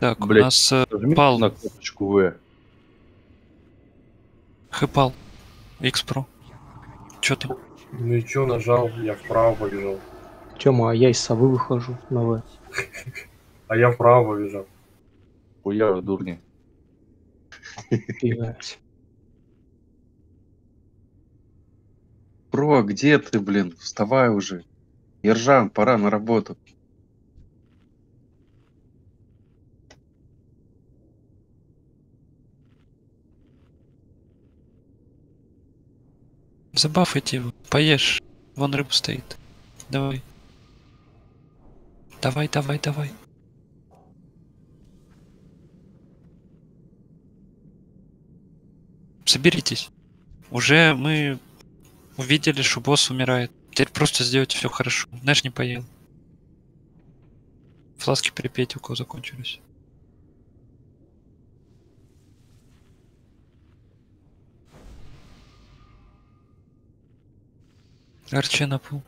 Так, у Блядь, нас э, пал. на кнопочку В. Хэпал. X-Pro. Чё там? Ну и чё, нажал, я вправо побежал. Тёма, а я из совы выхожу на В. А я вправо побежал. Хуя, дурни. Блядь. Про, где ты, блин? Вставай уже. Ержан, пора на работу. Забафайте его. Поешь. Вон рыба стоит. Давай. Давай, давай, давай. Соберитесь. Уже мы увидели, что босс умирает. Теперь просто сделайте все хорошо. Знаешь, не поел. Фласки перепейте, у кого закончились. Арчи на пол.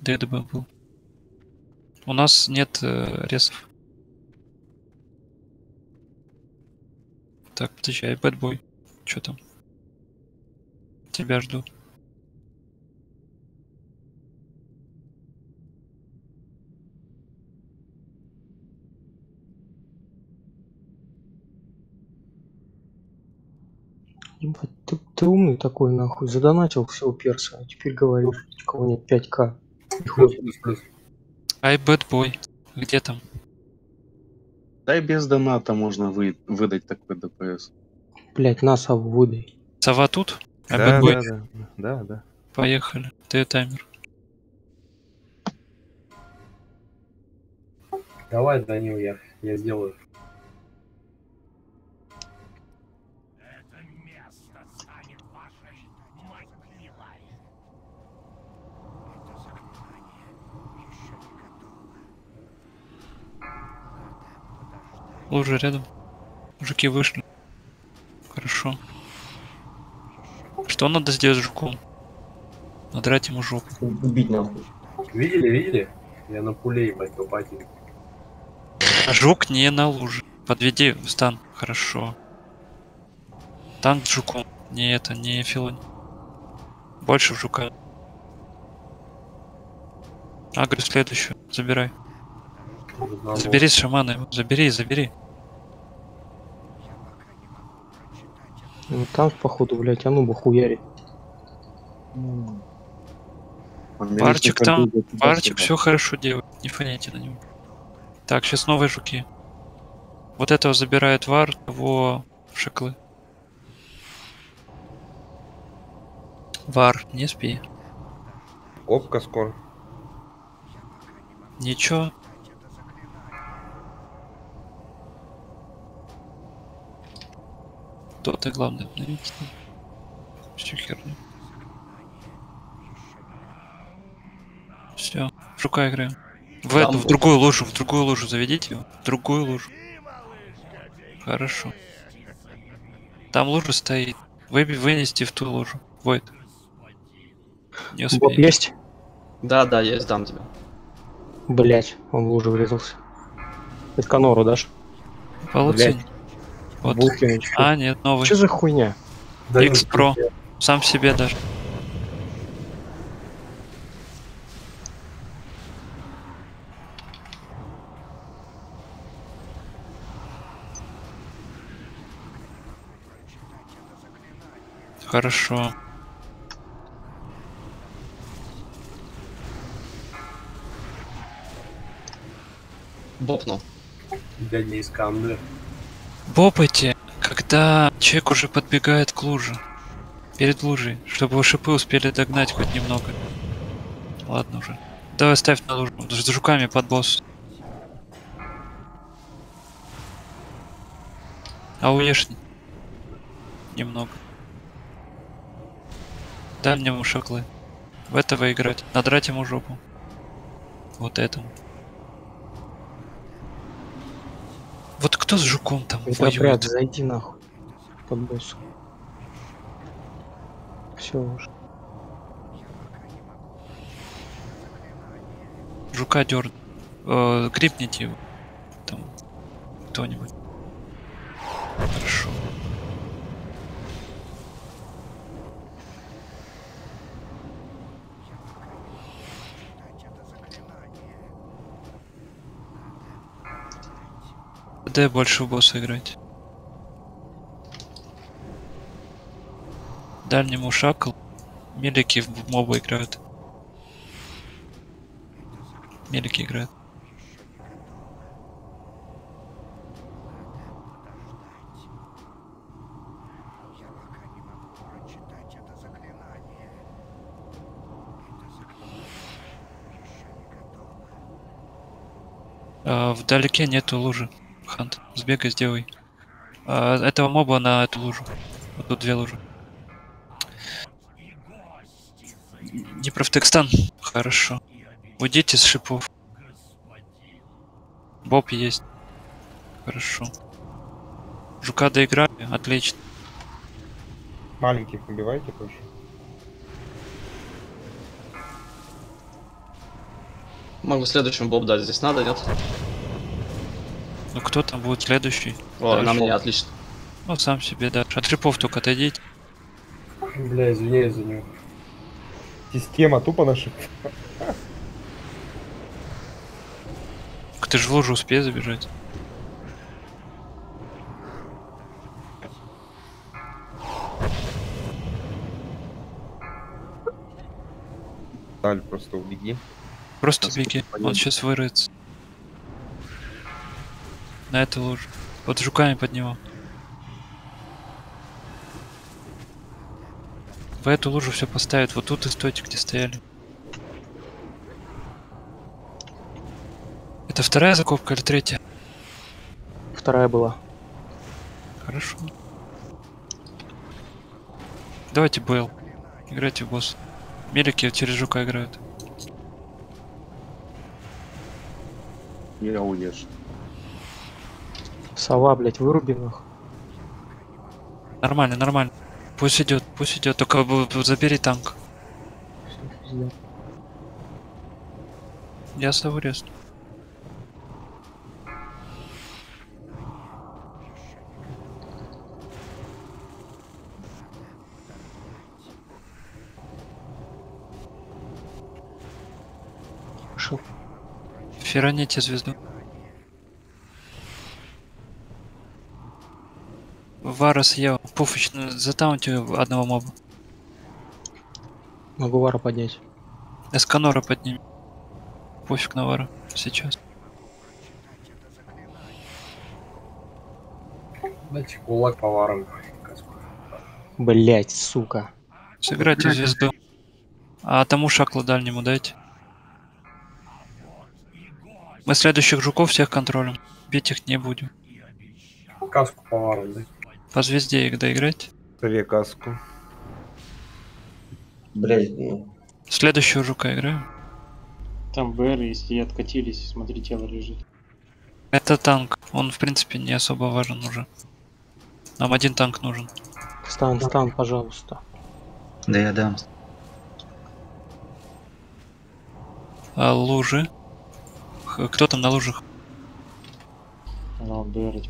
ДДБ был. У нас нет э, ресов. Так, подожди, бэтбой. Чё там? Тебя жду. Ты, ты умный такой, нахуй. Задонатил всего перса, а теперь говоришь, у кого нет 5к. Ай, бэтбой. Где там? Да и без доната можно вы, выдать такой ДПС. Блять, на сову выдай. Сова тут? А Да, да, да, да, да. Поехали. Ты таймер. Давай, Данил, я, я сделаю. Лужа рядом. Жуки вышли. Хорошо. Что надо сделать с жуком? Надрать ему жопу. Убить нахуй. Видели, видели? Я на пуле, ебать, попадил. Жук не на луже. Подведи стан. Хорошо. Танк с жуком. Не это, не филонь. Больше в жука. Агрю следующую. Забирай. Забери с шамана его. Забери, забери. Ну, танк, походу, блядь, ануба хуярит. Парчик там, парчик все хорошо делает. Не фоняйте на него. Так, сейчас новые жуки. Вот этого забирает вар, того в шеклы. Вар, не спи. Опка скоро. Ничего. То ты главное обновить. Всю херню. Все, в жука играем. В Там эту, в был. другую ложу, в другую ложу заведите его. В другую ложу. Хорошо. Там ложа стоит. Вы, вынести в ту ложу. Войд. Не Боб успею. есть? Да, да, я сдам тебя. Блять, он в лужу врезался. Это Конору дашь? Блядь. Вот. Булкиныч. А, нет, новый. Что за хуйня? X Pro. Сам себе даже. Хорошо. Бопнул. Дядя Искандер. Бопайте, когда человек уже подбегает к луже. Перед лужей, чтобы его шипы успели догнать хоть немного. Ладно уже. Давай ставь на лужу. С жуками под босс. А уешь немного. Дальнему шаклы. В этого играть. Надрать ему жопу. Вот этому. Вот кто с жуком там воюет? зайди нахуй. Под боссом. Все уже. Жука дерн. Э, крипните его. Там кто-нибудь. Хорошо. Д больше в босса играть. Дальнему шакл. Мелики в моба играют. Мелики играют. А, вдалеке нету лужи. Хант, сбегай, сделай. А, этого моба на эту лужу. Вот тут две лужи. Не профтекстан. Хорошо. Уйдите с шипов. Боб есть. Хорошо. Жука доиграли. Отлично. Маленьких убивайте тоже. Могу следующему боб дать. Здесь надо, нет? Ну кто там будет следующий? О, на Хорошо. мне, отлично. Ну сам себе дашь. От шипов только отойдите. Бля, извиняюсь за него. Система тупо наша. Ты же в лужу успей забежать. Даль, просто убеги. Просто беги. Он сейчас вырыется. На эту лужу. Вот жуками под него. В эту лужу все поставят. Вот тут и стойте, где стояли. Это вторая закупка или третья? Вторая была. Хорошо. Давайте Бейл. Играйте в босс. Мелики через жука играют. Я уезжу. Сова, блядь, вырубим их. Нормально, нормально. Пусть идет, пусть идет. Только забери танк. Я сову резну. Пошел. Фероните звезду. Варас я пуфыч ну, затаунти одного моба. Могу вара поднять. Эсканора подними. Пофиг на вара. Сейчас. Дайте кулак по варам. Блять, сука. Сыграйте звезду. А тому шаклу дальнему дайте. Мы следующих жуков всех контролем. Бить их не будем. Каску по варам, дайте. По звезде их доиграть. Сове каску. Блять, ну. Следующего жука играем. Там БР, если откатились, смотри, тело лежит. Это танк. Он, в принципе, не особо важен уже. Нам один танк нужен. Стан, стан, пожалуйста. Да я дам. А лужи. Х- Кто там на лужах?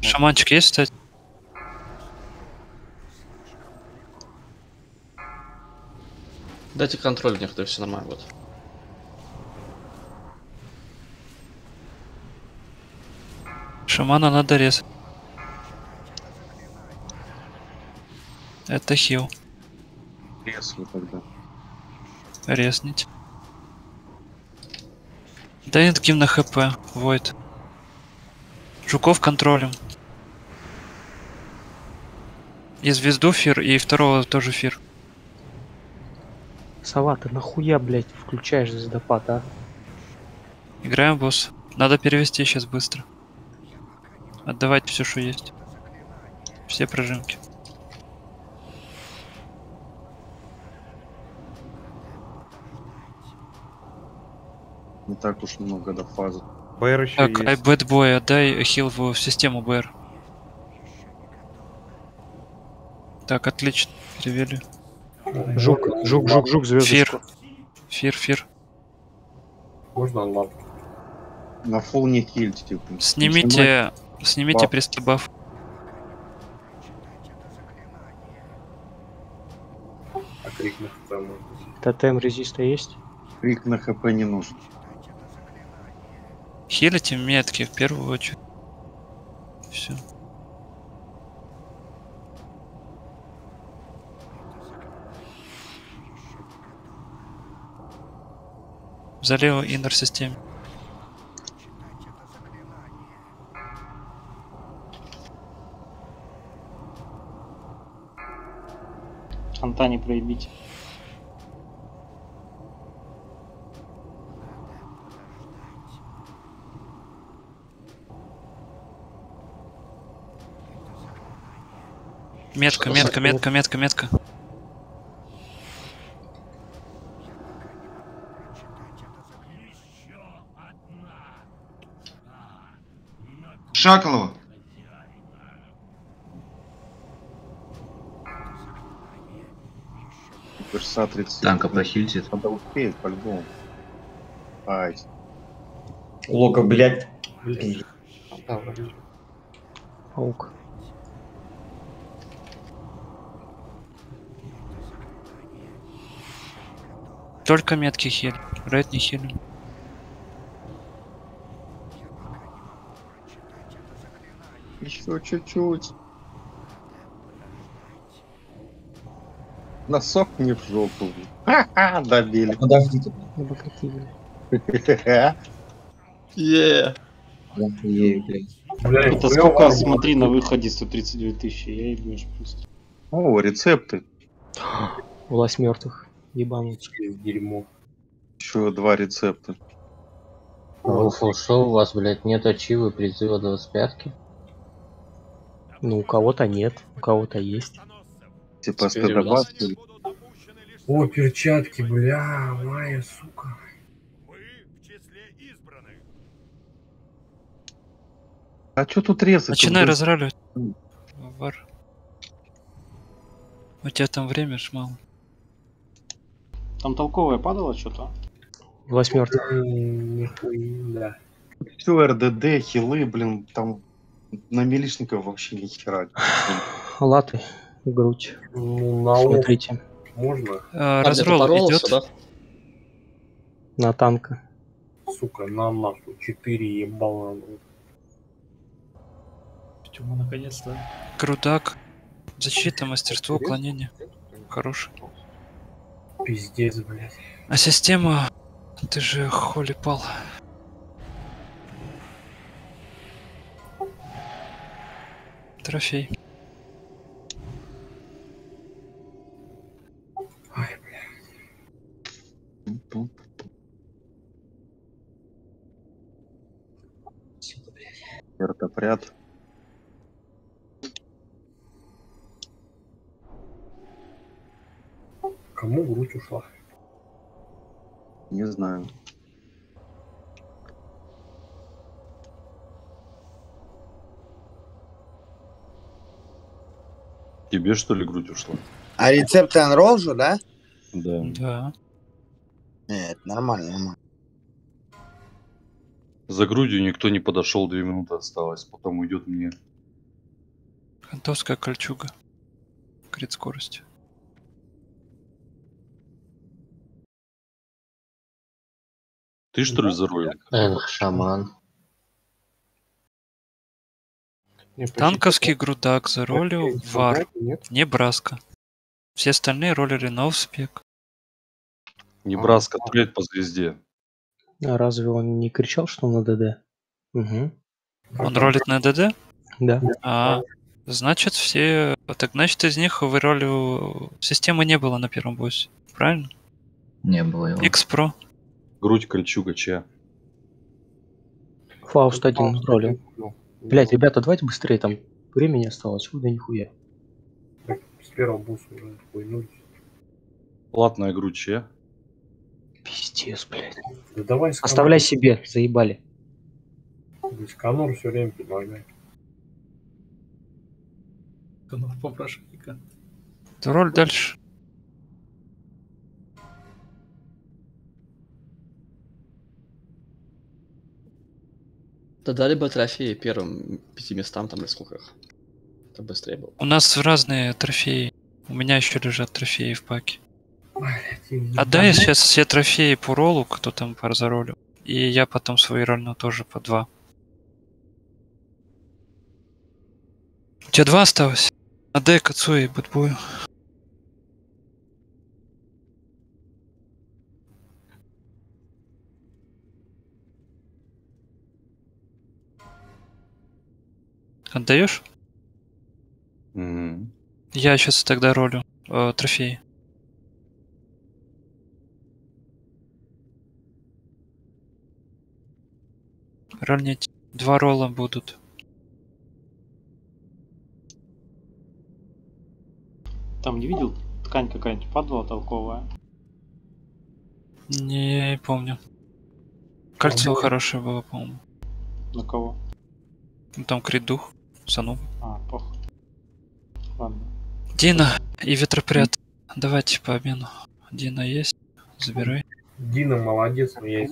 Шаманчик есть, кстати? Дайте контроль в них, да все нормально будет. Шамана надо резать. Это хил. Резко тогда. Резнить. Дайнет гим на хп. Войд. Жуков контролем. И звезду фир, и второго тоже фир. Сова, ты нахуя, блядь, включаешь звездопад, а? Играем босс. Надо перевести сейчас быстро. Отдавать все, что есть. Все прожимки. Не так уж много до фазы. БР еще Так, есть. ай бэт бой, отдай хил в, в систему БР. Так, отлично. Перевели. Жук, жук, жук, жук, звездочку. Фир. Фир, фир. Можно анлап. На фул не хильте. типа. Снимите, снимите Баф. пристабаф. А крик на хп может быть. Тотем резиста есть? Крик на хп не нужен. Хилите метки в первую очередь. Все. Залево иннер системе. Анта не проебите. Метка, метка, метка, метка, метка. Шакалова. Верса 30. Танка прохильтит. Надо успеть, по-любому. Ай, Лока, вроде. Паук. Только метки хиль. Рейд не хиль. Еще чуть-чуть. Носок не в жопу. Ха-ха, добили. Подождите. Ну, покатили. Е. Охуею, блядь. Это сколько, смотри, на выходе 132 тысячи, я ебешь просто. О, рецепты. Власть мертвых. Ебануться. Дерьмо. Еще два рецепта. Руфл, что у вас, блядь, нет ачивы призыва 25-ки? Ну, у кого-то нет, у кого-то есть. Типа стадобат. О, перчатки, бля, моя сука. А что тут резать? Начинай разраливать. Вар. У тебя там время ж мало. Там толковая падала что-то? Мертвых. Нихуя. Все РДД, хилы, блин, там на милишников вообще ни хера. Латы. Грудь. Ну, на Смотрите. Можно? А, разрол идет. да? На танка. Сука, на нахуй. Четыре ебала. Тюма наконец-то. Крудак. Защита, мастерство, уклонение. Хороший. Пиздец, блядь. А система... Ты же холи Трофей. Ай, бля. Вертопряд. Кому грудь ушла? Не знаю. Тебе что ли грудь ушла? А рецепты Unroll же, да? Да. Да. Нет, нормально, нормально. За грудью никто не подошел, две минуты осталось. Потом уйдет мне. Хантовская кольчуга. Крит скорость. Ты что ли за рулем? Эх, шаман. Не, почти Танковский грудак за ролью Окей, Вар. нет? Небраска. Все остальные роллеры Новспек. Небраска трейд по звезде. А разве он не кричал, что на ДД? Угу. Он ролит на ДД? Да. А, значит все... Так значит из них в ролю системы не было на первом боссе. Правильно? Не было его. X-Pro. Грудь кольчуга чья? Фауст один ролил. Блять, ребята, давайте быстрее, там времени осталось. Ой, да нихуя. Так, С первого бусса уже хуйнулись. Платная грудь чья? Пиздец, блядь. Да давай с Оставляй себе, заебали. Здесь Конор все время предлагает. Конор попрошайка. Роль дальше. Да дали бы трофеи первым пяти местам там или сколько их. Это быстрее было. У нас разные трофеи. У меня еще лежат трофеи в паке. Отдай сейчас все трофеи по роллу, кто там заролю. И я потом свои рольну тоже по два. У тебя два осталось? Отдай Кацуи и Отдаешь? Мгм. Я сейчас тогда ролю э, трофеи. Рольнить. Два ролла будут. Там не видел, ткань какая-нибудь падала толковая. Не помню. Кольцо было? хорошее было, по-моему. На кого? Ну, там крит дух. Сану. А, похуй. Ладно. Дина и ветропряд. Давайте по обмену. Дина есть. Забирай. Дина молодец, но я